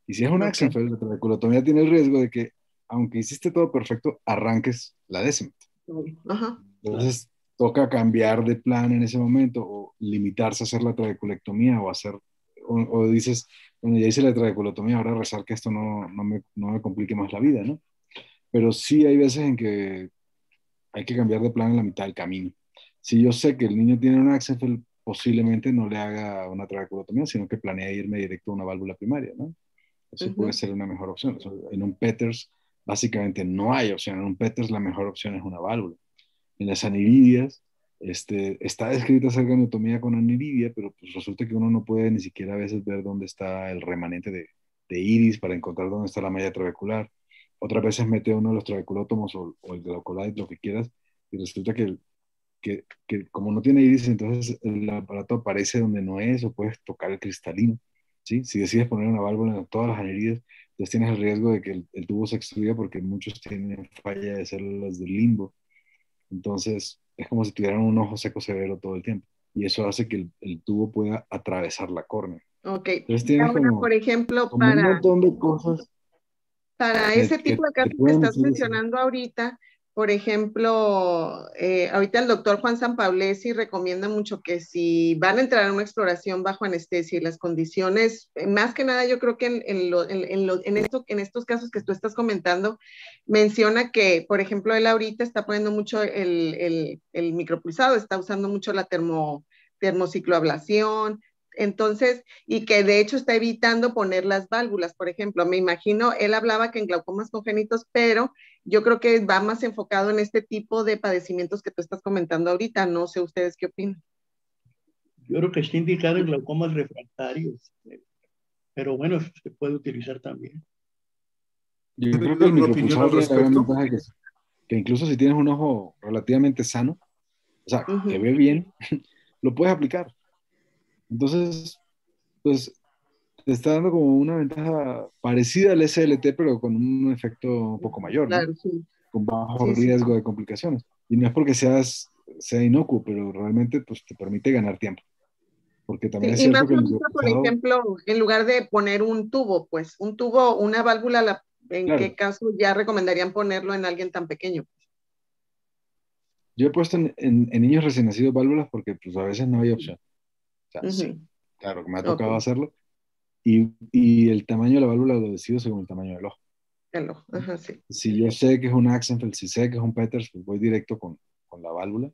Y si es un Axenfeld, la trabeculotomía tiene el riesgo de que, aunque hiciste todo perfecto, arranques la décima. Entonces, toca cambiar de plan en ese momento o limitarse a hacer la trabeculectomía o hacer, o, o dices, bueno, ya hice la trabeculotomía, ahora rezar que esto no, no, me, no me complique más la vida, ¿no? Pero sí hay veces en que hay que cambiar de plan en la mitad del camino. Si yo sé que el niño tiene un Axenfeld, posiblemente no le haga una trabeculotomía, sino que planea irme directo a una válvula primaria, ¿no? Eso puede ser una mejor opción. En un Peters, básicamente no hay opción. En un Peters la mejor opción es una válvula. En las aniridias, este, está descrita esa anatomía con aniridia, pero pues resulta que uno no puede ni siquiera a veces ver dónde está el remanente de, de iris para encontrar dónde está la malla trabecular. Otras veces mete uno de los trabeculótomos o, el glaucolite, lo que quieras, y resulta que, que, que, como no tiene iris, entonces el aparato aparece donde no es o puedes tocar el cristalino. ¿Sí? Si decides poner una válvula en todas las aniridas, entonces tienes el riesgo de que el, el tubo se extruya porque muchos tienen falla de células del limbo. Entonces, es como si tuvieran un ojo seco severo todo el tiempo. Y eso hace que el, tubo pueda atravesar la córnea. Ok. Entonces, Ahora, por ejemplo, para, un montón de cosas. Para ese tipo de casos que estás mencionando ahorita, por ejemplo, eh, ahorita el doctor Juan Sampablesi recomienda mucho que si van a entrar en una exploración bajo anestesia y las condiciones, eh, más que nada yo creo que en, en, en, esto, en estos casos que tú estás comentando, menciona que, por ejemplo, él ahorita está poniendo mucho el, el, el micropulsado, está usando mucho la termo, termocicloablación, entonces, y que de hecho está evitando poner las válvulas, por ejemplo. Me imagino, él hablaba que en glaucomas congénitos, pero yo creo que va más enfocado en este tipo de padecimientos que tú estás comentando ahorita. No sé ustedes qué opinan. Yo creo que está indicado en glaucomas refractarios, pero bueno, se puede utilizar también. Yo creo que el micropulsador que, que incluso si tienes un ojo relativamente sano, o sea, que ve bien, *laughs* lo puedes aplicar. Entonces, pues te está dando como una ventaja parecida al SLT, pero con un efecto un poco mayor, ¿no? Con bajo riesgo de complicaciones. Y no es porque seas, sea inocuo, pero realmente pues, te permite ganar tiempo. Porque también es y más que por ejemplo, en lugar de poner un tubo, pues un tubo, una válvula, ¿en qué caso ya recomendarían ponerlo en alguien tan pequeño? Yo he puesto en, en niños recién nacidos válvulas porque pues a veces no hay opción sí, claro que me ha tocado hacerlo. Y, y, el tamaño de la válvula lo decido según el tamaño del ojo. El ojo, ajá, sí. Si yo sé que es un Axenfeld, si sé que es un Peters, pues voy directo con, con la válvula.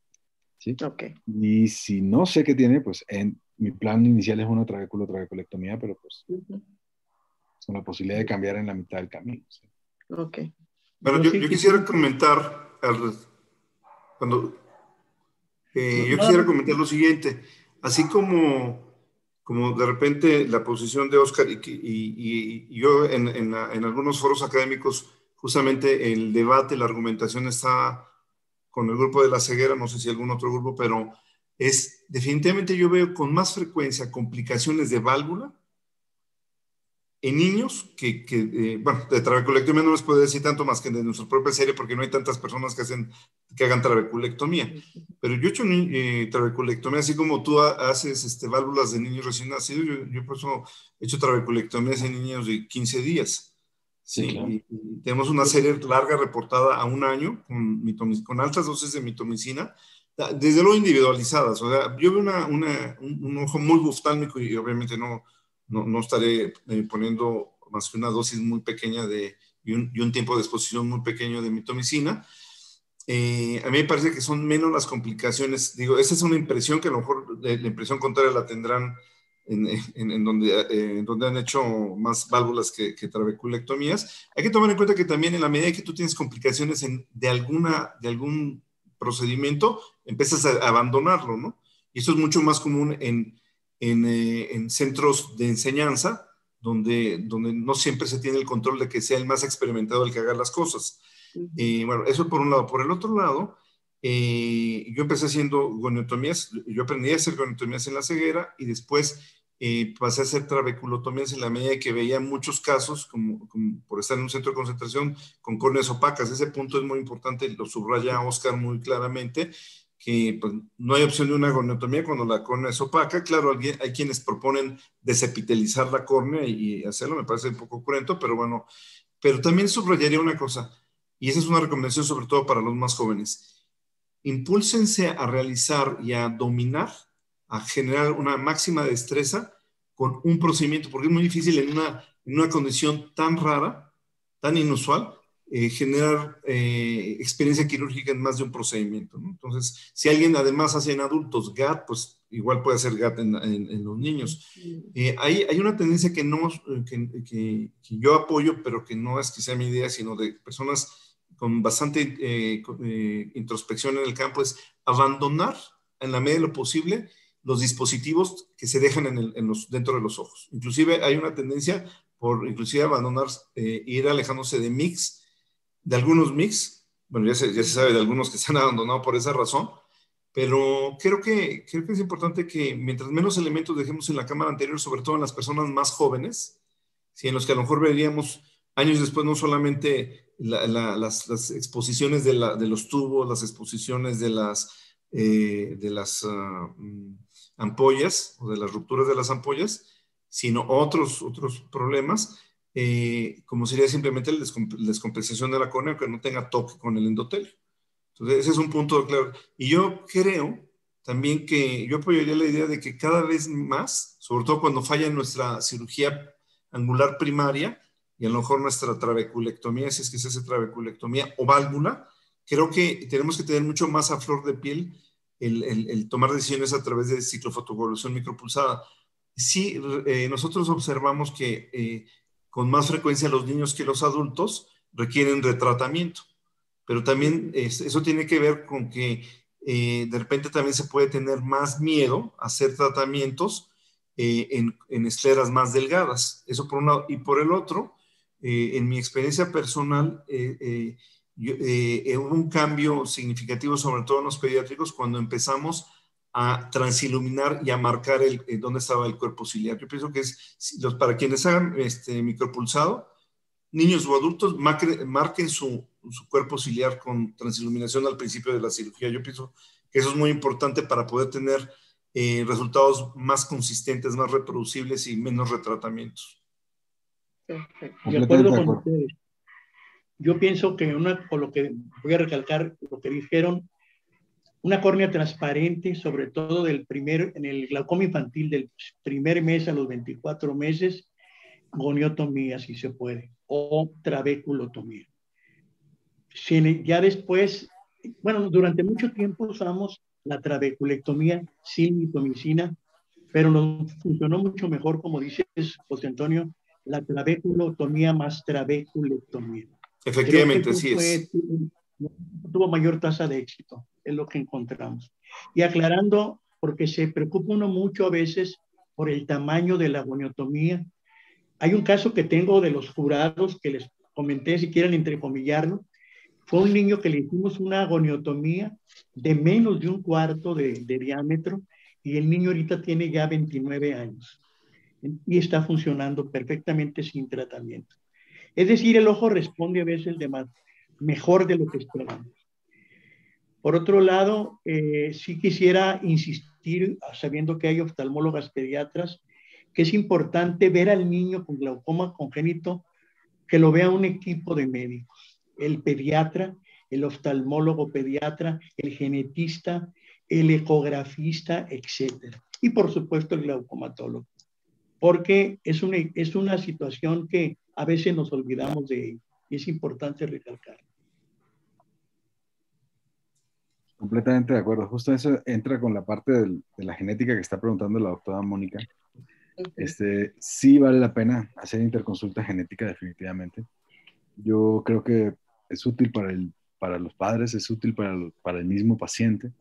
¿sí? Ok. Y si no sé qué tiene, pues en, mi plan inicial es una trabeculo trabeculectomía, pero pues con la posibilidad de cambiar en la mitad del camino. ¿sí? Ok. Bueno, yo, yo quisiera comentar, cuando, eh, yo quisiera comentar lo siguiente así como, como de repente la posición de Oscar y, yo en, en, algunos foros académicos, justamente el debate, la argumentación está con el grupo de la ceguera, no sé si algún otro grupo, pero es definitivamente yo veo con más frecuencia complicaciones de válvula en niños que, que eh, bueno, de trabeculectomía no les puedo decir tanto más que de nuestra propia serie porque no hay tantas personas que hacen que hagan trabeculectomía. Pero yo he hecho eh, trabeculectomía, así como tú haces este, válvulas de niños recién nacidos, yo, yo por eso he hecho trabeculectomías en niños de 15 días. Sí, tenemos una serie larga reportada a un año con, con altas dosis de mitomicina, desde luego individualizadas. O sea, yo veo una, una, un, ojo muy buftálmico y obviamente no, no, no estaré eh, poniendo más que una dosis muy pequeña de, y, un, tiempo de exposición muy pequeño de mitomicina. Eh, a mí me parece que son menos las complicaciones. Digo, esa es una impresión que a lo mejor la impresión contraria la tendrán en, en, donde, eh, en donde han hecho más válvulas que, que. Hay que tomar en cuenta que también en la medida que tú tienes complicaciones de, alguna, de algún procedimiento, empiezas a abandonarlo, ¿no? Y eso es mucho más común en, eh, en, centros de enseñanza, donde, donde no siempre se tiene el control de que sea el más experimentado el que haga las cosas. Y bueno, eso por un lado. Por el otro lado, eh, yo empecé haciendo goniotomías, yo aprendí a hacer goniotomías en la ceguera y después eh, pasé a hacer trabeculotomías en la medida que veía muchos casos, como, como, por estar en un centro de concentración con córneas opacas. Ese punto es muy importante, lo subraya Oscar muy claramente, que pues, no hay opción de una goniotomía cuando la córnea es opaca. Claro, hay quienes proponen desepitelizar la córnea y hacerlo, me parece un poco cruento, pero bueno, pero también subrayaría una cosa, y esa es una recomendación sobre todo para los más jóvenes. Impúlsense a realizar y a dominar, a generar una máxima destreza con un procedimiento, porque es muy difícil en una, en una condición tan rara, tan inusual, eh, generar eh, experiencia quirúrgica en más de un procedimiento. ¿no? Entonces, si alguien además hace en adultos GAT, pues igual puede hacer GAT en, en, los niños. Eh, hay, hay, una tendencia que, no, que, que, que, yo apoyo, pero que no es sea mi idea, sino de personas con bastante introspección en el campo, es abandonar en la medida de lo posible los dispositivos que se dejan en, el, en los, dentro de los ojos. Inclusive hay una tendencia por inclusive abandonar, ir alejándose de mix de algunos mix, bueno, ya se, ya se sabe de algunos que se han abandonado por esa razón, pero creo que, creo que es importante que mientras menos elementos dejemos en la cámara anterior, sobre todo en las personas más jóvenes, si en los que a lo mejor veríamos años después no solamente la, la, las, exposiciones de, la, de, los tubos, las exposiciones de las, eh, de las uh, ampollas o de las rupturas de las ampollas, sino otros, otros problemas, eh, como sería simplemente la descompensación de la córnea que no tenga toque con el endotelio. Entonces, ese es un punto claro. Y yo creo también que yo apoyaría la idea de que cada vez más, sobre todo cuando falla nuestra cirugía angular primaria y a lo mejor nuestra trabeculectomía, si es que se hace trabeculectomía o válvula, creo que tenemos que tener mucho más a flor de piel el, el, el tomar decisiones a través de ciclofotocoagulación micropulsada. Sí, eh, nosotros observamos que eh, con más frecuencia los niños que los adultos requieren retratamiento. Pero también eso tiene que ver con que eh, de repente también se puede tener más miedo a hacer tratamientos eh, en, en, esferas más delgadas. Eso por un lado. Y por el otro, eh, en mi experiencia personal, hubo un cambio significativo, sobre todo en los pediátricos, cuando empezamos a transiluminar y a marcar el, eh, dónde estaba el cuerpo ciliar. Yo pienso que es, los, para quienes hagan este micropulsado, niños o adultos, marquen, su, su, cuerpo ciliar con transiluminación al principio de la cirugía. Yo pienso que eso es muy importante para poder tener eh, resultados más consistentes, más reproducibles y menos retratamientos. De acuerdo con ustedes. Yo pienso que una, por lo que voy a recalcar lo que dijeron, una córnea transparente, sobre todo del primer, en el glaucoma infantil del primer mes a los 24 meses, goniotomía si se puede, o trabeculotomía. ya después, bueno, durante mucho tiempo usamos la trabeculectomía sin mitomicina, pero nos funcionó mucho mejor, como dices, José Antonio, la trabeculotomía más trabeculectomía. Efectivamente, sí es. Tuvo mayor tasa de éxito es lo que encontramos. Y aclarando, porque se preocupa uno mucho a veces por el tamaño de la goniotomía. Hay un caso que tengo de los jurados que les comenté, si quieren entrecomillarlo. fue un niño que le hicimos una agoniotomía de menos de un cuarto de, diámetro y el niño ahorita tiene ya 29 años y está funcionando perfectamente sin tratamiento. Es decir, el ojo responde a veces de mejor de lo que esperamos. Por otro lado, eh, sí quisiera insistir, sabiendo que hay oftalmólogas pediatras, que es importante ver al niño con glaucoma congénito, que lo vea un equipo de médicos, el pediatra, el oftalmólogo pediatra, el genetista, el ecografista, etc. Y por supuesto el glaucomatólogo, porque es una, es una situación que a veces nos olvidamos de ello y es importante recalcar. Completamente de acuerdo. Justo eso entra con la parte de la genética que está preguntando la doctora Mónica. Este, sí vale la pena hacer interconsulta genética definitivamente. Yo creo que es útil para, el, para los padres, es útil para, para el mismo paciente.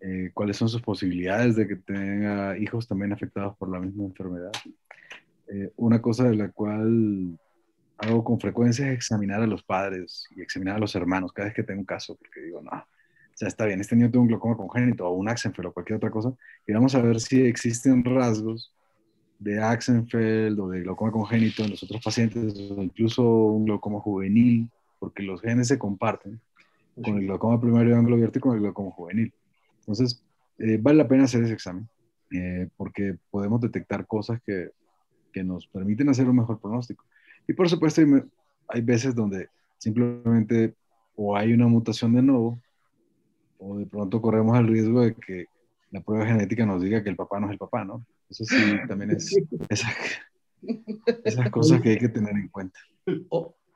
Eh, cuáles son sus posibilidades de que tenga hijos también afectados por la misma enfermedad. Eh, una cosa de la cual hago con frecuencia es examinar a los padres y examinar a los hermanos cada vez que tengo un caso, porque digo, no, sea, está bien, este niño tiene un glaucoma congénito o un Axenfeld o cualquier otra cosa, y vamos a ver si existen rasgos de Axenfeld o de glaucoma congénito en los otros pacientes, o incluso un glaucoma juvenil, porque los genes se comparten con el glaucoma primario de ángulo abierto y con el glaucoma juvenil. Entonces, eh, vale la pena hacer ese examen, eh, porque podemos detectar cosas que, que, nos permiten hacer un mejor pronóstico. Y por supuesto, hay, hay veces donde simplemente o hay una mutación de nuevo, o de pronto corremos el riesgo de que la prueba genética nos diga que el papá no es el papá, ¿no? Eso sí, también es *laughs* esas, cosas que hay que tener en cuenta.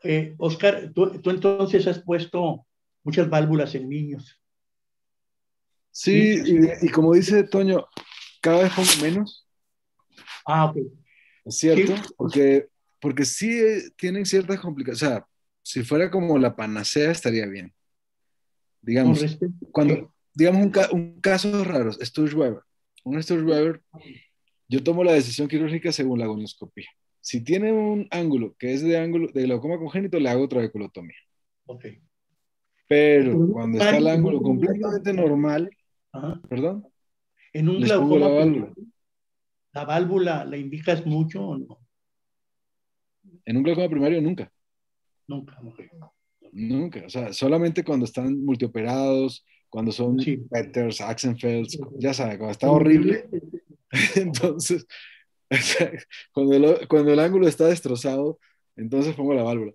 Eh, Oscar, tú, entonces has puesto muchas válvulas en niños. Sí, y, como dice Toño, cada vez pongo menos. Ah, ok. Es cierto, porque, porque sí tienen ciertas complicaciones. O sea, si fuera como la panacea estaría bien. Digamos, cuando, digamos un, un caso raro, Sturge-Weber. Un Sturge-Weber, yo tomo la decisión quirúrgica según la gonioscopía. Si tiene un ángulo que es de ángulo de glaucoma congénito, le hago trabeculotomía. Ok. Pero cuando está el ángulo completamente normal, perdón, en un glaucoma, la válvula. ¿La válvula la indicas mucho o no? En un glaucoma primario nunca. Nunca, Nunca, o sea, solamente cuando están multioperados, cuando son Peters, Axenfelds, ya sabe, cuando está horrible. *laughs* entonces, cuando, el, cuando el ángulo está destrozado, entonces pongo la válvula.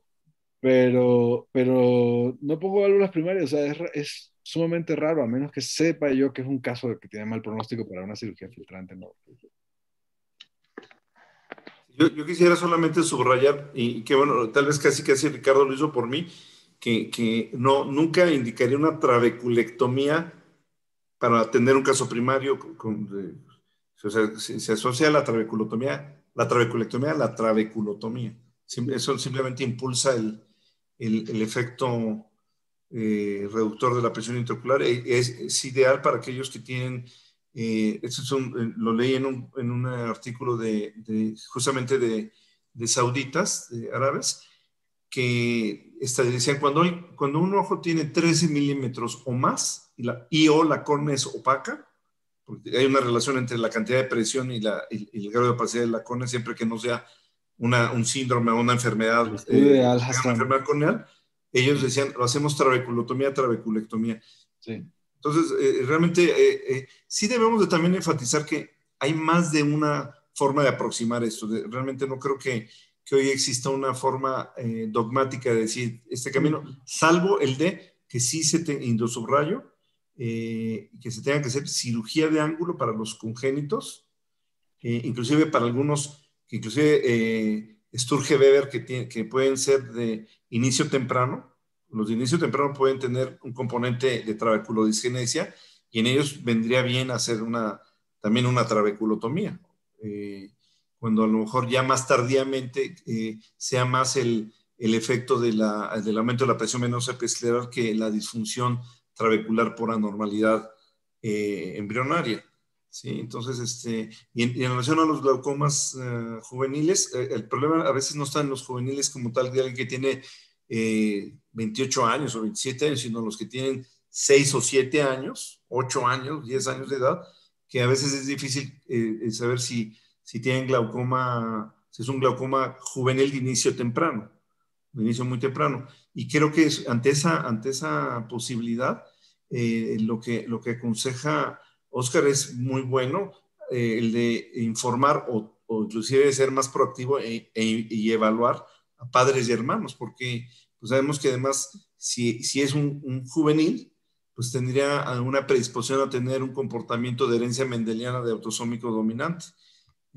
Pero, pero no pongo válvulas primarias, o sea, es, es, sumamente raro, a menos que sepa yo que es un caso de que tiene mal pronóstico para una cirugía filtrante. No. Yo, yo, quisiera solamente subrayar, y que bueno, tal vez casi casi Ricardo lo hizo por mí, que, no, nunca indicaría una trabeculectomía para atender un caso primario. Con, o sea, se, asocia la trabeculotomía, la trabeculectomía a la trabeculotomía. Eso simplemente impulsa el, el, efecto eh, reductor de la presión intraocular. E, es, ideal para aquellos que tienen, eh, eso eh, lo leí en un, en un artículo de, de justamente de, de sauditas, de árabes, que decían, cuando, cuando un ojo tiene 13 milímetros o más y, la, y o la córnea es opaca, porque hay una relación entre la cantidad de presión y, la, el grado de opacidad de la córnea, siempre que no sea una, un síndrome o una enfermedad, eh, una enfermedad corneal, ellos decían, lo hacemos trabeculotomía, trabeculectomía. Sí. Entonces, eh, realmente eh, sí debemos de también enfatizar que hay más de una forma de aproximar esto. realmente no creo que que hoy exista una forma eh, dogmática de decir este camino, salvo el de que sí se te subrayo, eh, que se tenga que hacer cirugía de ángulo para los congénitos, eh, inclusive para algunos, inclusive eh, Sturge Weber, que, que pueden ser de inicio temprano. Los de inicio temprano pueden tener un componente de trabeculodisgenesia y en ellos vendría bien hacer una, también una trabeculotomía. Eh, cuando a lo mejor ya más tardíamente eh, sea más el, el efecto de la, del aumento de la presión venosa epicleral que la disfunción trabecular por anormalidad eh, embrionaria. ¿sí? Entonces, este, y en, relación a los glaucomas eh, juveniles, el problema a veces no está en los juveniles como tal de alguien que tiene 28 años o 27 años, sino los que tienen 6 o 7 años, 8 años, 10 años de edad, que a veces es difícil saber si, si tienen glaucoma, si es un glaucoma juvenil de inicio temprano, de inicio muy temprano. Y creo que ante, esa, ante esa posibilidad, lo, que, lo que aconseja Oscar es muy bueno, el de informar o o inclusive ser más proactivo e, e, y evaluar a padres y hermanos, porque pues sabemos que además si, si es un, juvenil, pues tendría una predisposición a tener un comportamiento de herencia mendeliana de autosómico dominante.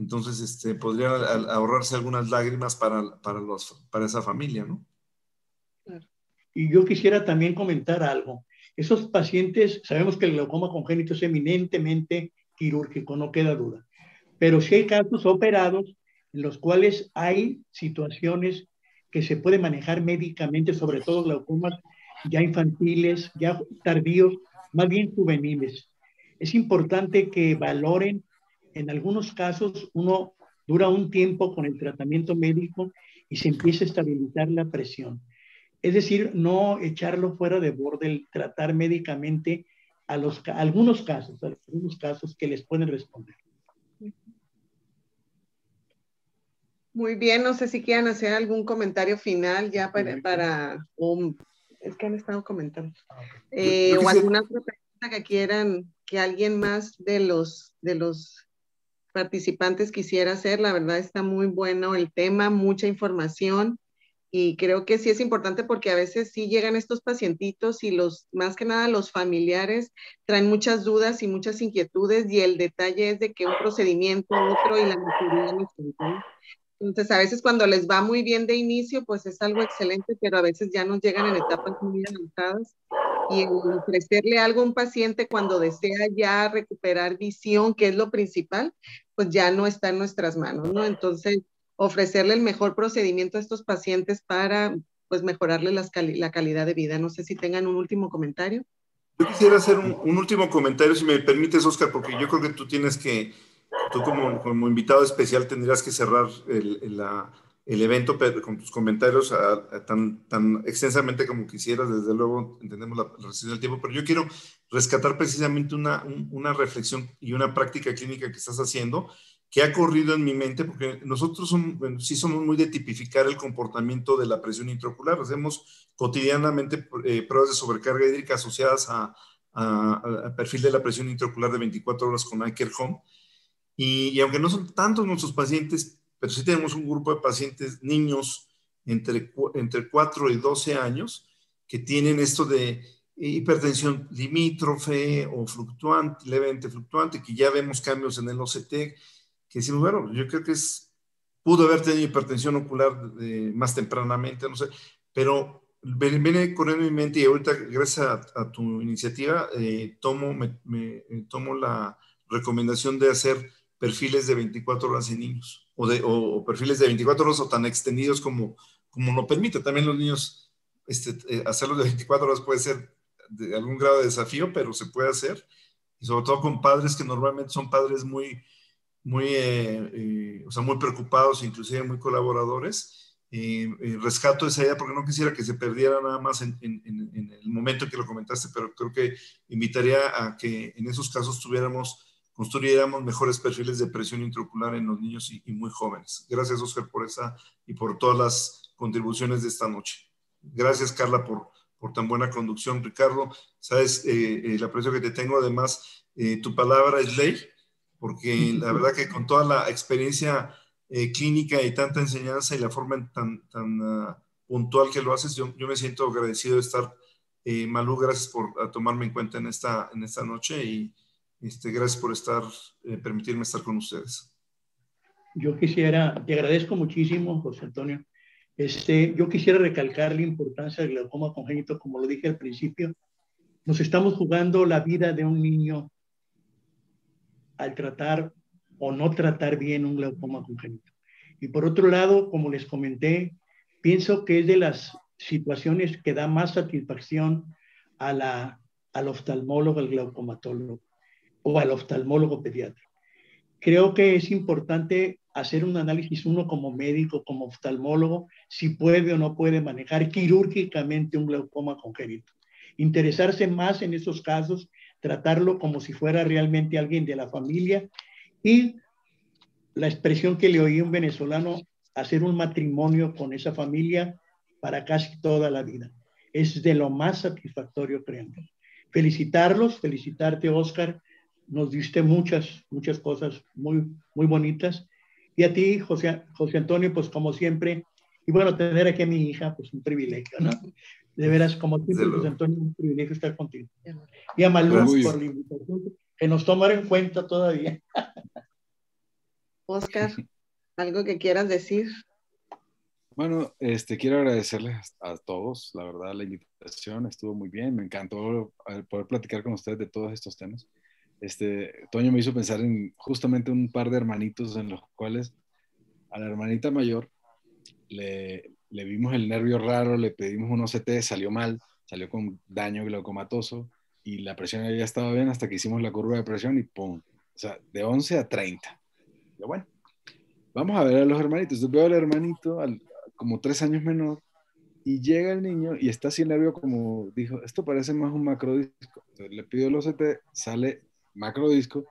Entonces, este, podría ahorrarse algunas lágrimas para, para, los, para esa familia, ¿no? Y yo quisiera también comentar algo. Esos pacientes, sabemos que el glaucoma congénito es eminentemente quirúrgico, no queda duda. Pero sí hay casos operados en los cuales hay situaciones que se puede manejar médicamente, sobre todo glaucomas ya infantiles, ya tardíos, más bien juveniles. Es importante que valoren, en algunos casos uno dura un tiempo con el tratamiento médico y se empieza a estabilizar la presión. Es decir, no echarlo fuera de borde, tratar médicamente a, los, a algunos casos, a algunos casos que les pueden responder. Muy bien, no sé si quieran hacer algún comentario final ya para, para es que han estado comentando, eh, o alguna otra pregunta que quieran que alguien más de los, de los participantes quisiera hacer. La verdad está muy bueno el tema, mucha información y creo que sí es importante porque a veces sí llegan estos pacientitos y los, más que nada los familiares traen muchas dudas y muchas inquietudes y el detalle es de que un procedimiento, otro y la mayoría no entonces, a veces cuando les va muy bien de inicio, pues es algo excelente, pero a veces ya nos llegan en etapas muy avanzadas. Y ofrecerle algo a un paciente cuando desea ya recuperar visión, que es lo principal, pues ya no está en nuestras manos, ¿no? Entonces, ofrecerle el mejor procedimiento a estos pacientes para, pues, mejorarle la calidad de vida. No sé si tengan un último comentario. Yo quisiera hacer un, un último comentario, si me permites, Oscar, porque yo creo que tú tienes que Tú como, como invitado especial tendrías que cerrar el, el evento con tus comentarios tan, tan extensamente como quisieras. Desde luego entendemos la, restricción del tiempo, pero yo quiero rescatar precisamente una, una reflexión y una práctica clínica que estás haciendo que ha corrido en mi mente, porque nosotros sí somos muy de tipificar el comportamiento de la presión intraocular. Hacemos cotidianamente eh, pruebas de sobrecarga hídrica asociadas a, al perfil de la presión intraocular de 24 horas con iCare Home y, aunque no son tantos nuestros pacientes, pero sí tenemos un grupo de pacientes, niños entre, entre 4 y 12 años, que tienen esto de hipertensión limítrofe o fluctuante, levemente fluctuante, que ya vemos cambios en el OCT, que decimos, bueno, yo creo que es, pudo haber tenido hipertensión ocular más tempranamente, no sé, pero viene corriendo en mi mente y ahorita, gracias a, tu iniciativa, eh, tomo, me, tomo la recomendación de hacer perfiles de 24 horas en niños o, de, o, perfiles de 24 horas o tan extendidos como, como lo permite. También los niños, este, eh, hacerlo de 24 horas puede ser de algún grado de desafío, pero se puede hacer. Y sobre todo con padres que normalmente son padres muy, muy, eh, eh, o sea, muy preocupados, inclusive muy colaboradores. rescato esa idea porque no quisiera que se perdiera nada más en, en, el momento en que lo comentaste, pero creo que invitaría a que en esos casos tuviéramos construyéramos mejores perfiles de presión intraocular en los niños y, muy jóvenes. Gracias, Oscar, por esa y por todas las contribuciones de esta noche. Gracias, Carla, por, por tan buena conducción. Ricardo, sabes eh, el aprecio que te tengo. Además, eh, tu palabra es ley, porque la verdad que con toda la experiencia eh, clínica y tanta enseñanza y la forma tan, tan uh, puntual que lo haces, yo, yo, me siento agradecido de estar. Malú, gracias por tomarme en cuenta en esta, en esta noche y este, gracias por estar, eh, permitirme estar con ustedes. Yo quisiera, te agradezco muchísimo, José Antonio. Este, yo quisiera recalcar la importancia del glaucoma congénito, como lo dije al principio. Nos estamos jugando la vida de un niño al tratar o no tratar bien un glaucoma congénito. Y por otro lado, como les comenté, pienso que es de las situaciones que da más satisfacción a la, al oftalmólogo, al glaucomatólogo o al oftalmólogo pediatra. Creo que es importante hacer un análisis uno como médico, como oftalmólogo, si puede o no puede manejar quirúrgicamente un glaucoma congénito. Interesarse más en esos casos, tratarlo como si fuera realmente alguien de la familia y la expresión que le oí un venezolano, hacer un matrimonio con esa familia para casi toda la vida. Es de lo más satisfactorio, créanme. Felicitarlos, felicitarte, Oscar. Nos diste muchas, muchas cosas muy, muy bonitas y a ti, José, José Antonio, pues como siempre, y bueno, tener aquí a mi hija, pues un privilegio, ¿no? De veras, como siempre, José Antonio, un privilegio estar contigo. Y a Malú por la invitación, que nos tomaron en cuenta todavía. Oscar, ¿algo que quieras decir? Bueno, este, quiero agradecerles a todos, la verdad, la invitación estuvo muy bien, me encantó poder platicar con ustedes de todos estos temas este, Toño me hizo pensar en justamente un par de hermanitos en los cuales a la hermanita mayor le, le vimos el nervio raro, le pedimos un OCT, salió mal, salió con daño glaucomatoso y la presión ya estaba bien hasta que hicimos la curva de presión y ¡pum! O sea, de 11 a 30. Pero bueno, vamos a ver a los hermanitos. Yo veo al hermanito al, como tres años menor y llega el niño y está el nervio como dijo, esto parece más un macrodisco. Le pido el OCT, sale macrodisco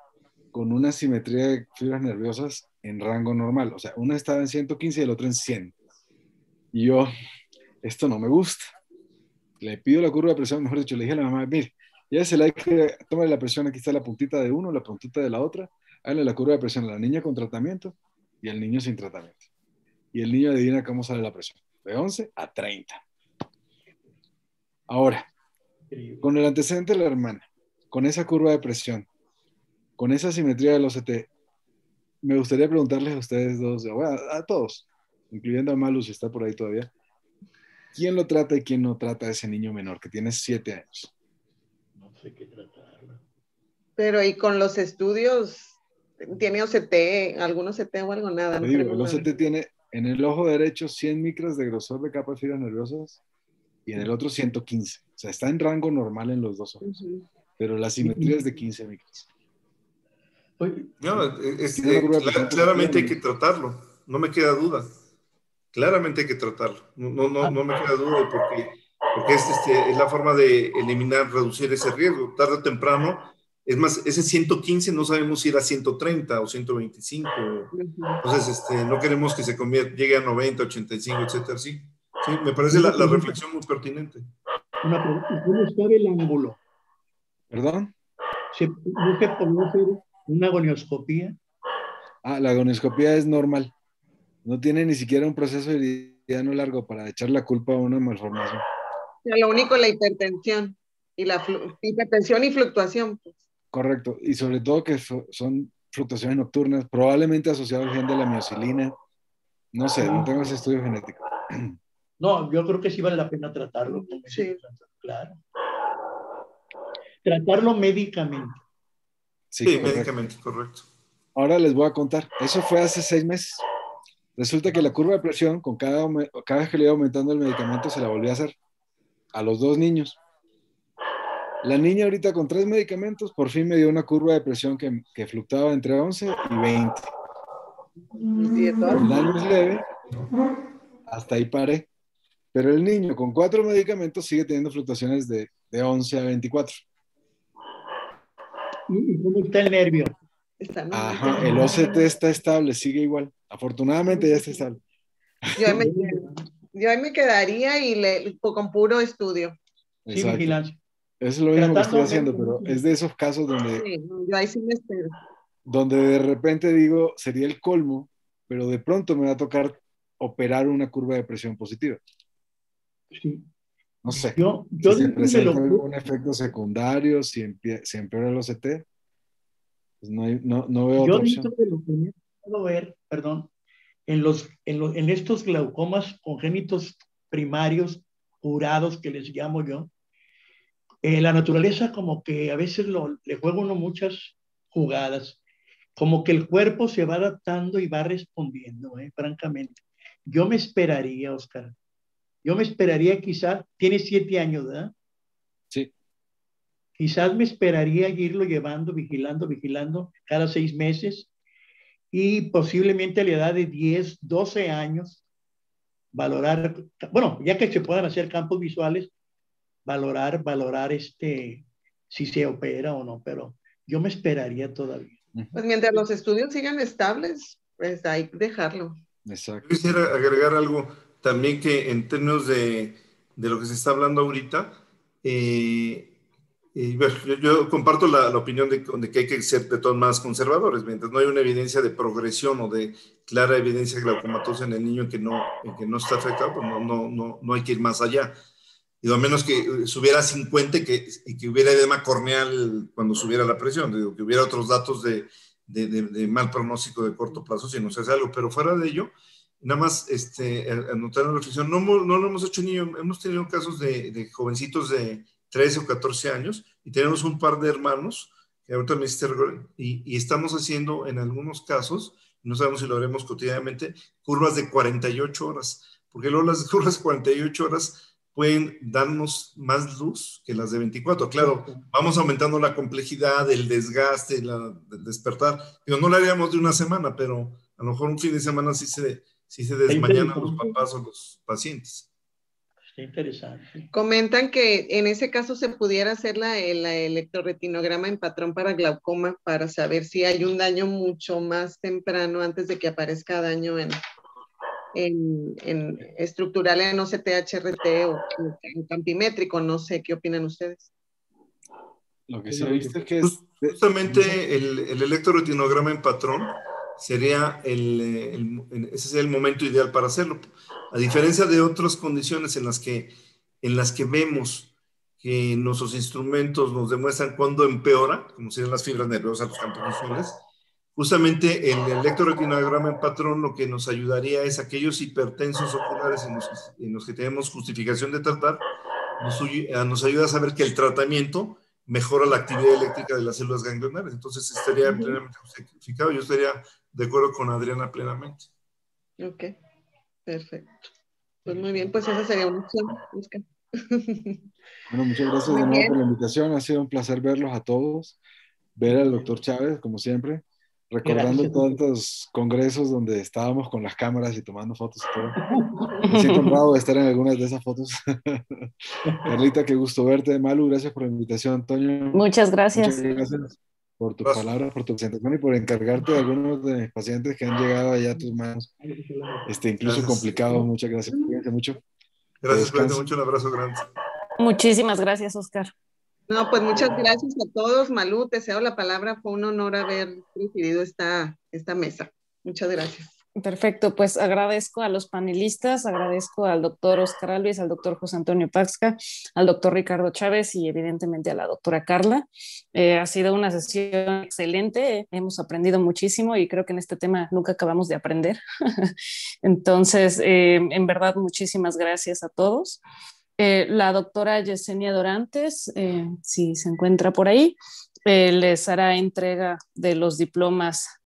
con una simetría de fibras nerviosas en rango normal. O sea, una estaba en 115 y el otro en 100. Y yo, esto no me gusta. Le pido la curva de presión, mejor dicho, le dije a la mamá, mire, ya se la que toma la presión, aquí está la puntita de uno, la puntita de la otra, hágale la curva de presión a la niña con tratamiento y al niño sin tratamiento. Y el niño adivina cómo sale la presión, de 11 a 30. Ahora, con el antecedente de la hermana, con esa curva de presión, con esa simetría del OCT, me gustaría preguntarles a ustedes dos, a, todos, incluyendo a Malu si está por ahí todavía, ¿quién lo trata y quién no trata a ese niño menor que tiene siete años? No sé qué tratarlo. Pero y con los estudios, ¿tiene OCT, algún OCT o algo nada? el OCT tiene en el ojo derecho 100 micras de grosor de capas fibras nerviosas y en el otro 115. O sea, está en rango normal en los dos ojos pero la simetría es de 15 micros. No, claramente hay que tratarlo, no me queda duda. Claramente hay que tratarlo, no, no, no me queda duda porque, porque es, este, es la forma de eliminar, reducir ese riesgo. Tarde o temprano, es más, ese 115 no sabemos si era 130 o 125. Entonces, este, no queremos que se convierta, llegue a 90, 85, etcétera. Sí, sí me parece la, la reflexión muy pertinente. Una pregunta, ¿cómo está el ángulo? ¿Perdón? ¿Se, ¿No se una agonioscopía? Ah, la agonioscopía es normal. No tiene ni siquiera un proceso iridiano largo para echar la culpa a una malformación. lo único la hipertensión y la hipertensión y fluctuación. Pues. Correcto, y sobre todo que son fluctuaciones nocturnas, probablemente asociadas al gen de la miocilina. No sé, no tengo ese estudio genético. No, yo creo que sí vale la pena tratarlo. Sí. Claro tratarlo médicamente. Sí, médicamente, correcto. Ahora les voy a contar. Eso fue hace seis meses. Resulta que la curva de presión, con cada, cada vez que le iba aumentando el medicamento, se la volvió a hacer a los dos niños. La niña ahorita con tres medicamentos, por fin me dio una curva de presión que, que fluctuaba entre 11 y 20. El daño es leve, hasta ahí paré. Pero el niño con cuatro medicamentos sigue teniendo fluctuaciones de, de 11 a 24. ¿Y cómo está el nervio? Ajá, el OCT está estable, sigue igual. Afortunadamente ya está estable. Yo ahí me, yo me quedaría y le, con puro estudio. Sí, vigilancia. Eso es lo mismo que estoy haciendo, pero es de esos casos donde. Sí, yo ahí sí me espero. Donde de repente digo, sería el colmo, pero de pronto me va a tocar operar una curva de presión positiva. Sí. No sé. Yo, yo si se presenta algún efecto secundario, si, si empeora el OCT, pues no, hay, no, no veo yo otra opción. de lo que puedo ver, perdón, en, los, en, los, en estos glaucomas congénitos primarios, curados, que les llamo yo, eh, la naturaleza como que a veces lo, le juega uno muchas jugadas, como que el cuerpo se va adaptando y va respondiendo, eh, francamente. Yo me esperaría, Oscar, yo me esperaría quizás, tiene siete años, ¿verdad? Sí. Quizás me esperaría irlo llevando, vigilando, vigilando cada seis meses y posiblemente a la edad de 10, 12 años, valorar, bueno, ya que se puedan hacer campos visuales, valorar, valorar este, si se opera o no, pero yo me esperaría todavía. Pues mientras los estudios sigan estables, pues hay que dejarlo. Exacto. Quisiera agregar algo también que en términos de, de lo que se está hablando ahorita, eh, yo, comparto la, opinión de, que hay que ser de todos más conservadores, mientras no hay una evidencia de progresión o de clara evidencia de glaucomatosa en el niño que no, que no está afectado, pues no, no, no, no hay que ir más allá. Y a menos que subiera 50 y que, que hubiera edema corneal cuando subiera la presión, digo, que hubiera otros datos de, de, de, mal pronóstico de corto plazo si no se hace algo, pero fuera de ello, nada más este, anotar la reflexión, no, no lo hemos hecho niños, hemos tenido casos de, de jovencitos de 13 o 14 años y tenemos un par de hermanos que ahorita me y, y estamos haciendo en algunos casos, no sabemos si lo haremos cotidianamente, curvas de 48 horas, porque luego las curvas de 48 horas pueden darnos más luz que las de 24. Claro, vamos aumentando la complejidad, el desgaste, la, el despertar. Digo, no lo haríamos de una semana, pero a lo mejor un fin de semana sí se, sí se desmañanan los papás o los pacientes interesante. Comentan que en ese caso se pudiera hacer la, el electroretinograma en patrón para glaucoma para saber si hay un daño mucho más temprano antes de que aparezca daño en, en, en estructural en OCT-HRT o en campimétrico. No sé qué opinan ustedes. Lo que se ha visto es que Justamente el, el electroretinograma en patrón sería el, ese sería el momento ideal para hacerlo. A diferencia de otras condiciones en las que, en las que vemos que nuestros instrumentos nos demuestran cuándo empeora, como serían las fibras nerviosas, los campos visuales, justamente el electroretinograma en patrón lo que nos ayudaría es aquellos hipertensos oculares en los, en los que tenemos justificación de tratar, nos, nos ayuda a saber que el tratamiento mejora la actividad eléctrica de las células ganglionares. Entonces estaría plenamente justificado. Yo estaría de acuerdo con Adriana plenamente. Ok, perfecto. Pues muy bien, pues esa sería una opción. *laughs* Bueno, muchas gracias de nuevo por la invitación. Ha sido un placer verlos a todos. Ver al doctor Chávez, como siempre, recordando todos los congresos donde estábamos con las cámaras y tomando fotos y todo. *laughs* Me siento honrado de estar en algunas de esas fotos. *laughs* Carlita, qué gusto verte. Malu, gracias por la invitación, Antonio. Muchas gracias. Muchas gracias por tu palabra, por tu presentación y por encargarte de algunos de mis pacientes que han llegado allá a tus manos, este, incluso complicados. Muchas gracias. Cuídense mucho. Gracias, cuídense mucho. Un abrazo grande. Muchísimas gracias, Oscar. No, pues muchas gracias a todos. Malú, te cedo la palabra. Fue un honor haber presidido esta, esta mesa. Muchas gracias. Perfecto, pues agradezco a los panelistas, agradezco al doctor Oscar Alves, al doctor José Antonio Paxca, al doctor Ricardo Chávez y evidentemente a la doctora Carla. Eh, ha sido una sesión excelente, hemos aprendido muchísimo y creo que en este tema nunca acabamos de aprender. *laughs* Entonces, eh, en verdad, muchísimas gracias a todos. Eh, la doctora Yesenia Dorantes, si se encuentra por ahí, les hará entrega de los diplomas